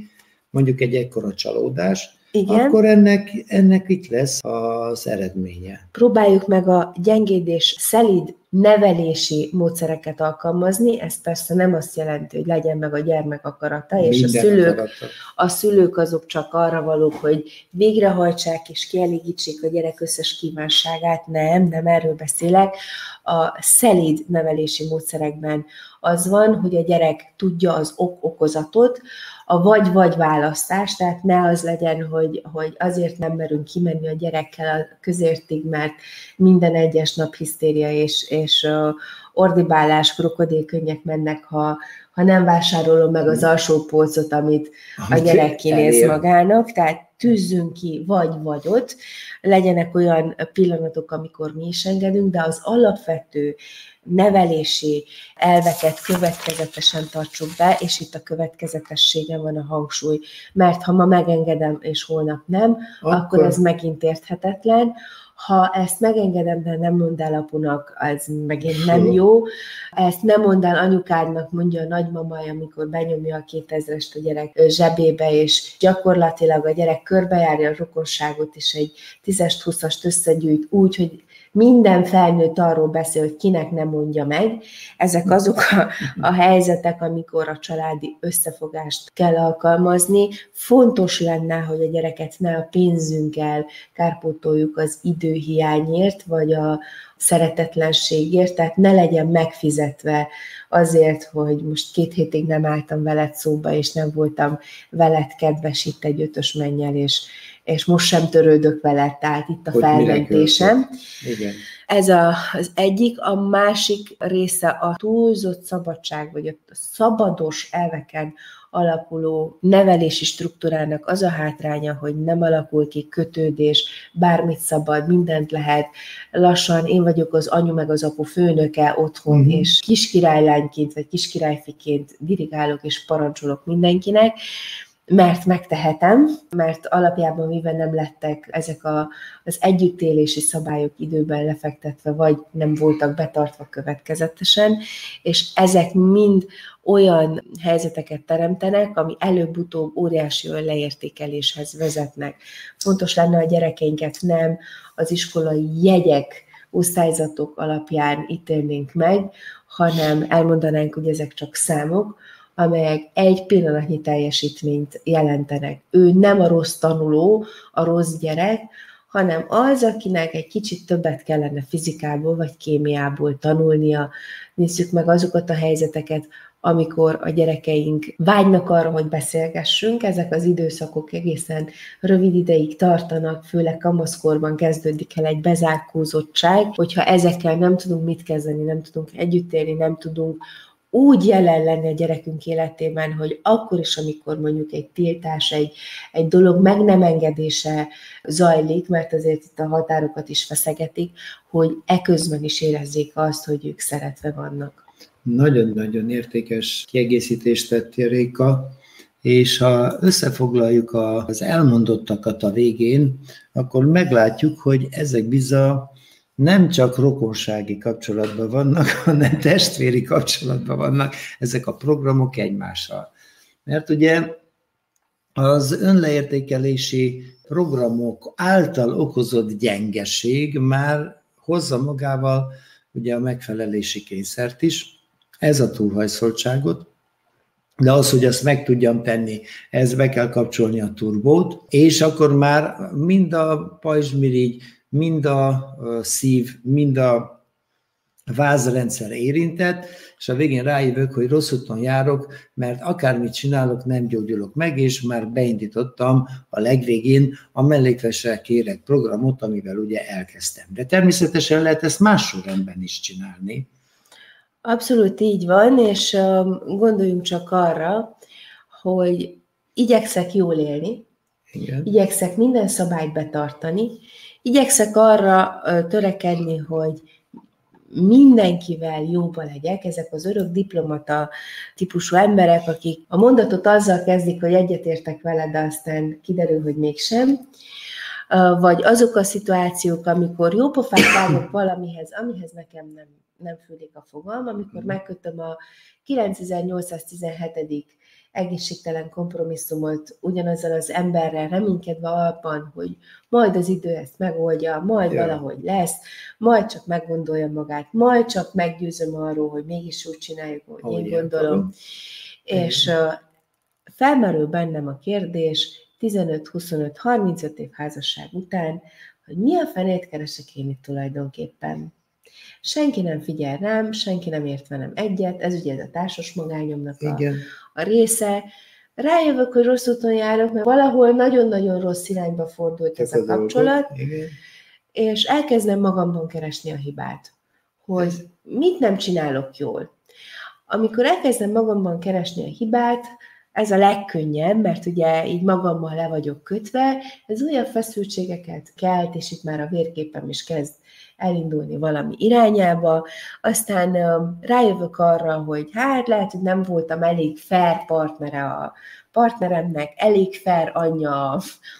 mondjuk egy ekkora csalódás, igen. akkor ennek, ennek itt lesz az eredménye. Próbáljuk meg a gyengéd és szelíd nevelési módszereket alkalmazni. Ez persze nem azt jelenti, hogy legyen meg a gyermek akarata, és Minden a szülők, akarata. a szülők azok csak arra valók, hogy végrehajtsák és kielégítsék a gyerek összes kívánságát. Nem, nem erről beszélek. A szelíd nevelési módszerekben az van, hogy a gyerek tudja az ok-okozatot, a vagy-vagy választás, tehát ne az legyen, hogy, hogy azért nem merünk kimenni a gyerekkel a közértig, mert minden egyes nap hisztéria és, és ordibálás, krokodilkönnyek mennek, ha, ha nem vásárolom meg az alsó polcot, amit a gyerek kinéz magának, tehát tűzzünk ki vagy-vagyot, legyenek olyan pillanatok, amikor mi is engedünk, de az alapvető nevelési elveket következetesen tartsuk be, és itt a következetességen van a hangsúly. Mert ha ma megengedem, és holnap nem, akkor, akkor ez megint érthetetlen. Ha ezt megengedem, de nem mond el apunak, az megint nem jó. Ezt nem mond el anyukádnak, mondja a nagymama, amikor benyomja a 2000-est a gyerek zsebébe, és gyakorlatilag a gyerek körbejárja a rokonságot, és egy 10-20-ast összegyűjt úgy, hogy minden felnőtt arról beszél, hogy kinek nem mondja meg. Ezek azok a, a helyzetek, amikor a családi összefogást kell alkalmazni. Fontos lenne, hogy a gyereket ne a pénzünkkel kárpótoljuk az időhiányért, vagy a szeretetlenségért, tehát ne legyen megfizetve azért, hogy most két hétig nem álltam veled szóba, és nem voltam veled kedves itt egy ötös mennyel, és, és most sem törődök vele, tehát itt a hogy felmentésem. Igen. Ez a, az egyik, a másik része a túlzott szabadság, vagy a szabados elveken alapuló nevelési struktúrának az a hátránya, hogy nem alakul ki kötődés, bármit szabad, mindent lehet. Lassan én vagyok az anyu meg az apu főnöke otthon, mm-hmm. és kiskirálylányként vagy kiskirályfiként dirigálok és parancsolok mindenkinek, mert megtehetem, mert alapjában mivel nem lettek ezek a, az együttélési szabályok időben lefektetve, vagy nem voltak betartva következetesen, és ezek mind olyan helyzeteket teremtenek, ami előbb-utóbb óriási leértékeléshez vezetnek. Fontos lenne a gyerekeinket nem az iskolai jegyek, osztályzatok alapján ítélnénk meg, hanem elmondanánk, hogy ezek csak számok, amelyek egy pillanatnyi teljesítményt jelentenek. Ő nem a rossz tanuló, a rossz gyerek, hanem az, akinek egy kicsit többet kellene fizikából vagy kémiából tanulnia. Nézzük meg azokat a helyzeteket, amikor a gyerekeink vágynak arra, hogy beszélgessünk, ezek az időszakok egészen rövid ideig tartanak, főleg kamaszkorban kezdődik el egy bezárkózottság, hogyha ezekkel nem tudunk mit kezdeni, nem tudunk együtt élni, nem tudunk úgy jelen lenni a gyerekünk életében, hogy akkor is, amikor mondjuk egy tiltás, egy, egy dolog meg nem engedése zajlik, mert azért itt a határokat is feszegetik, hogy eközben is érezzék azt, hogy ők szeretve vannak. Nagyon-nagyon értékes kiegészítést tett Réka, és ha összefoglaljuk az elmondottakat a végén, akkor meglátjuk, hogy ezek biza nem csak rokonsági kapcsolatban vannak, hanem testvéri kapcsolatban vannak ezek a programok egymással. Mert ugye az önleértékelési programok által okozott gyengeség már hozza magával ugye a megfelelési kényszert is, ez a túlhajszoltságot, de az, hogy ezt meg tudjam tenni, ez be kell kapcsolni a turbót, és akkor már mind a pajzsmirigy, mind a szív, mind a vázrendszer érintett, és a végén rájövök, hogy rossz úton járok, mert akármit csinálok, nem gyógyulok meg, és már beindítottam a legvégén a mellékvesre kérek programot, amivel ugye elkezdtem. De természetesen lehet ezt más sorrendben is csinálni. Abszolút így van, és gondoljunk csak arra, hogy igyekszek jól élni, Igen. igyekszek minden szabályt betartani, igyekszek arra törekedni, hogy mindenkivel jóba legyek, ezek az örök diplomata típusú emberek, akik a mondatot azzal kezdik, hogy egyetértek vele, de aztán kiderül, hogy mégsem, vagy azok a szituációk, amikor jó pofát vágok valamihez, amihez nekem nem, nem fűlik a fogam, amikor megkötöm a 9817 egészségtelen kompromisszumot ugyanazzal az emberrel, reménykedve abban, hogy majd az idő ezt megoldja, majd ja. valahogy lesz, majd csak meggondolja magát, majd csak meggyőzöm arról, hogy mégis úgy csináljuk, hogy ahogy én gondolom. Tudom. És uh, felmerül bennem a kérdés 15-25-35 év házasság után, hogy mi a fenét keresek én itt tulajdonképpen. Senki nem figyel rám, senki nem ért velem egyet, ez ugye ez a társas magányomnak a, a része. Rájövök, hogy rossz úton járok, mert valahol nagyon-nagyon rossz irányba fordult ez, ez a kapcsolat, Igen. és elkezdem magamban keresni a hibát, hogy mit nem csinálok jól. Amikor elkezdem magamban keresni a hibát, ez a legkönnyebb, mert ugye így magammal le vagyok kötve, ez újabb feszültségeket kelt, és itt már a vérképem is kezd elindulni valami irányába, aztán rájövök arra, hogy hát lehet, hogy nem voltam elég fair partnere a partneremnek, elég fair anyja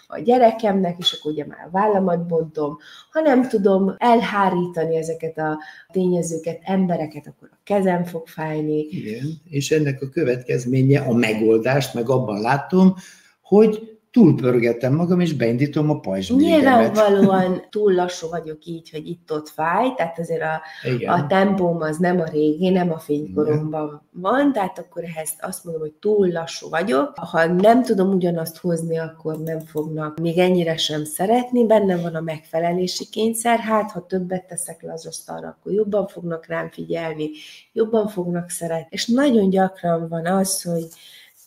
a gyerekemnek, és akkor ugye már vállamat bontom, ha nem tudom elhárítani ezeket a tényezőket, embereket, akkor a kezem fog fájni. Igen, és ennek a következménye a megoldást, meg abban látom, hogy túlpörgetem magam, és beindítom a pajzsményemet. Nyilvánvalóan túl lassú vagyok így, hogy itt-ott fáj, tehát azért a, a tempóm az nem a régi, nem a fénykoromban Igen. van, tehát akkor ehhez azt mondom, hogy túl lassú vagyok. Ha nem tudom ugyanazt hozni, akkor nem fognak még ennyire sem szeretni, benne van a megfelelési kényszer, hát ha többet teszek le az asztalra, akkor jobban fognak rám figyelni, jobban fognak szeretni, és nagyon gyakran van az, hogy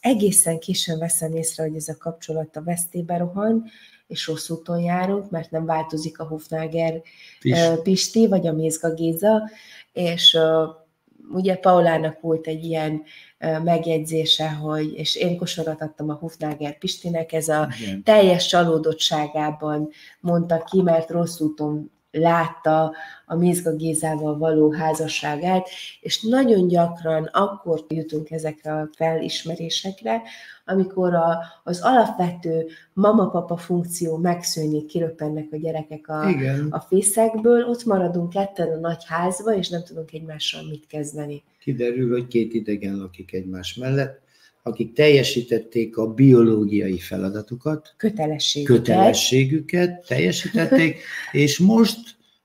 egészen későn veszem észre, hogy ez a kapcsolat a vesztébe rohan, és rossz úton járunk, mert nem változik a Hofnager Pist. Pisti, vagy a Mézga Géza, és ugye Paulának volt egy ilyen megjegyzése, hogy, és én kosarat adtam a Hufnager Pistinek, ez a Igen. teljes csalódottságában mondta ki, mert rossz úton látta a Mézga Gézával való házasságát, és nagyon gyakran akkor jutunk ezekre a felismerésekre, amikor a, az alapvető mama-papa funkció megszűnik, kiröppennek a gyerekek a, a fészekből, ott maradunk ketten a nagy házba, és nem tudunk egymással mit kezdeni. Kiderül, hogy két idegen lakik egymás mellett, akik teljesítették a biológiai feladatukat, kötelességüket, kötelességüket teljesítették, és most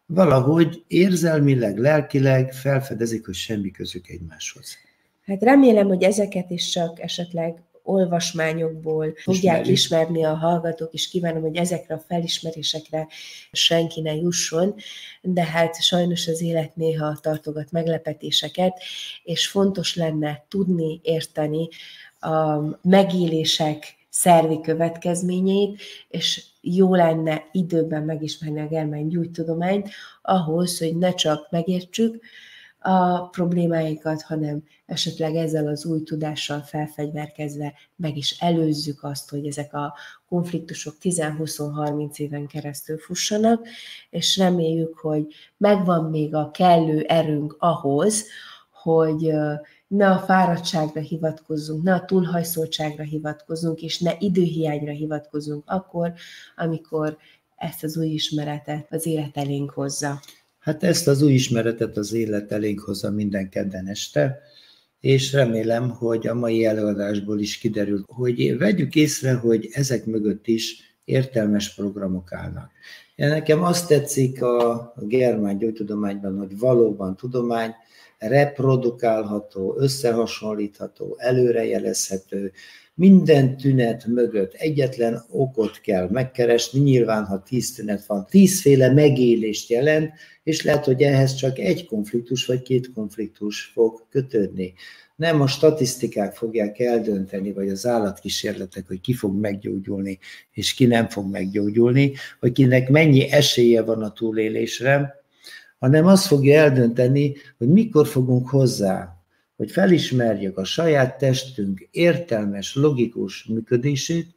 valahogy érzelmileg, lelkileg felfedezik, hogy semmi közük egymáshoz. Hát remélem, hogy ezeket is csak esetleg olvasmányokból fogják ismerni a hallgatók, és kívánom, hogy ezekre a felismerésekre senki ne jusson, de hát sajnos az élet néha tartogat meglepetéseket, és fontos lenne tudni, érteni, a megélések szervi következményeit, és jó lenne időben megismerni a germány gyógytudományt ahhoz, hogy ne csak megértsük a problémáikat, hanem esetleg ezzel az új tudással felfegyverkezve meg is előzzük azt, hogy ezek a konfliktusok 10-20-30 éven keresztül fussanak, és reméljük, hogy megvan még a kellő erőnk ahhoz, hogy ne a fáradtságra hivatkozzunk, ne a túlhajszoltságra hivatkozzunk, és ne időhiányra hivatkozzunk akkor, amikor ezt az új ismeretet az élet elénk hozza. Hát ezt az új ismeretet az élet elénk hozza minden kedden este, és remélem, hogy a mai előadásból is kiderül, hogy vegyük észre, hogy ezek mögött is értelmes programok állnak. Nekem azt tetszik a germán gyógytudományban, hogy valóban tudomány, reprodukálható, összehasonlítható, előrejelezhető, minden tünet mögött egyetlen okot kell megkeresni, nyilván ha tíz tünet van, tízféle megélést jelent, és lehet, hogy ehhez csak egy konfliktus vagy két konfliktus fog kötődni. Nem a statisztikák fogják eldönteni, vagy az állatkísérletek, hogy ki fog meggyógyulni, és ki nem fog meggyógyulni, hogy kinek mennyi esélye van a túlélésre, hanem azt fogja eldönteni, hogy mikor fogunk hozzá, hogy felismerjük a saját testünk értelmes, logikus működését,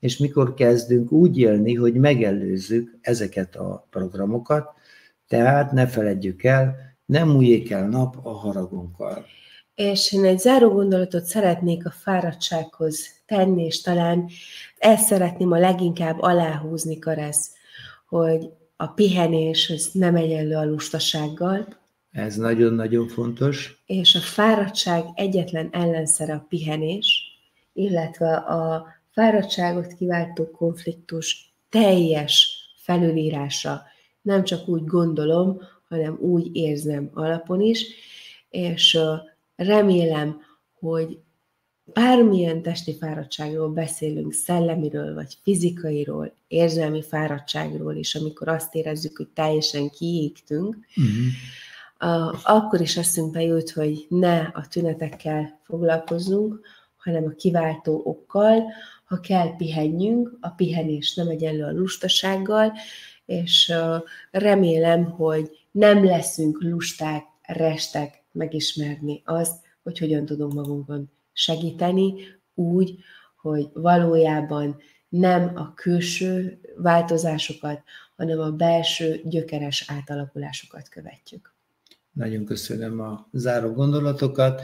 és mikor kezdünk úgy élni, hogy megelőzzük ezeket a programokat, tehát ne feledjük el, nem múljék el nap a haragunkkal. És én egy záró gondolatot szeretnék a fáradtsághoz tenni, és talán ezt szeretném a leginkább aláhúzni, Karesz, hogy a pihenés az nem egyenlő a lustasággal. Ez nagyon-nagyon fontos. És a fáradtság egyetlen ellenszere a pihenés, illetve a fáradtságot kiváltó konfliktus teljes felülírása. Nem csak úgy gondolom, hanem úgy érzem alapon is, és remélem, hogy bármilyen testi fáradtságról beszélünk, szellemiről, vagy fizikairól, érzelmi fáradtságról is, amikor azt érezzük, hogy teljesen kiégtünk, uh-huh. akkor is eszünkbe jut, hogy ne a tünetekkel foglalkozzunk, hanem a kiváltó okkal, ha kell, pihenjünk, a pihenés nem egyenlő a lustasággal, és remélem, hogy nem leszünk lusták, restek megismerni azt, hogy hogyan tudunk magunkon segíteni úgy, hogy valójában nem a külső változásokat, hanem a belső gyökeres átalakulásokat követjük. Nagyon köszönöm a záró gondolatokat.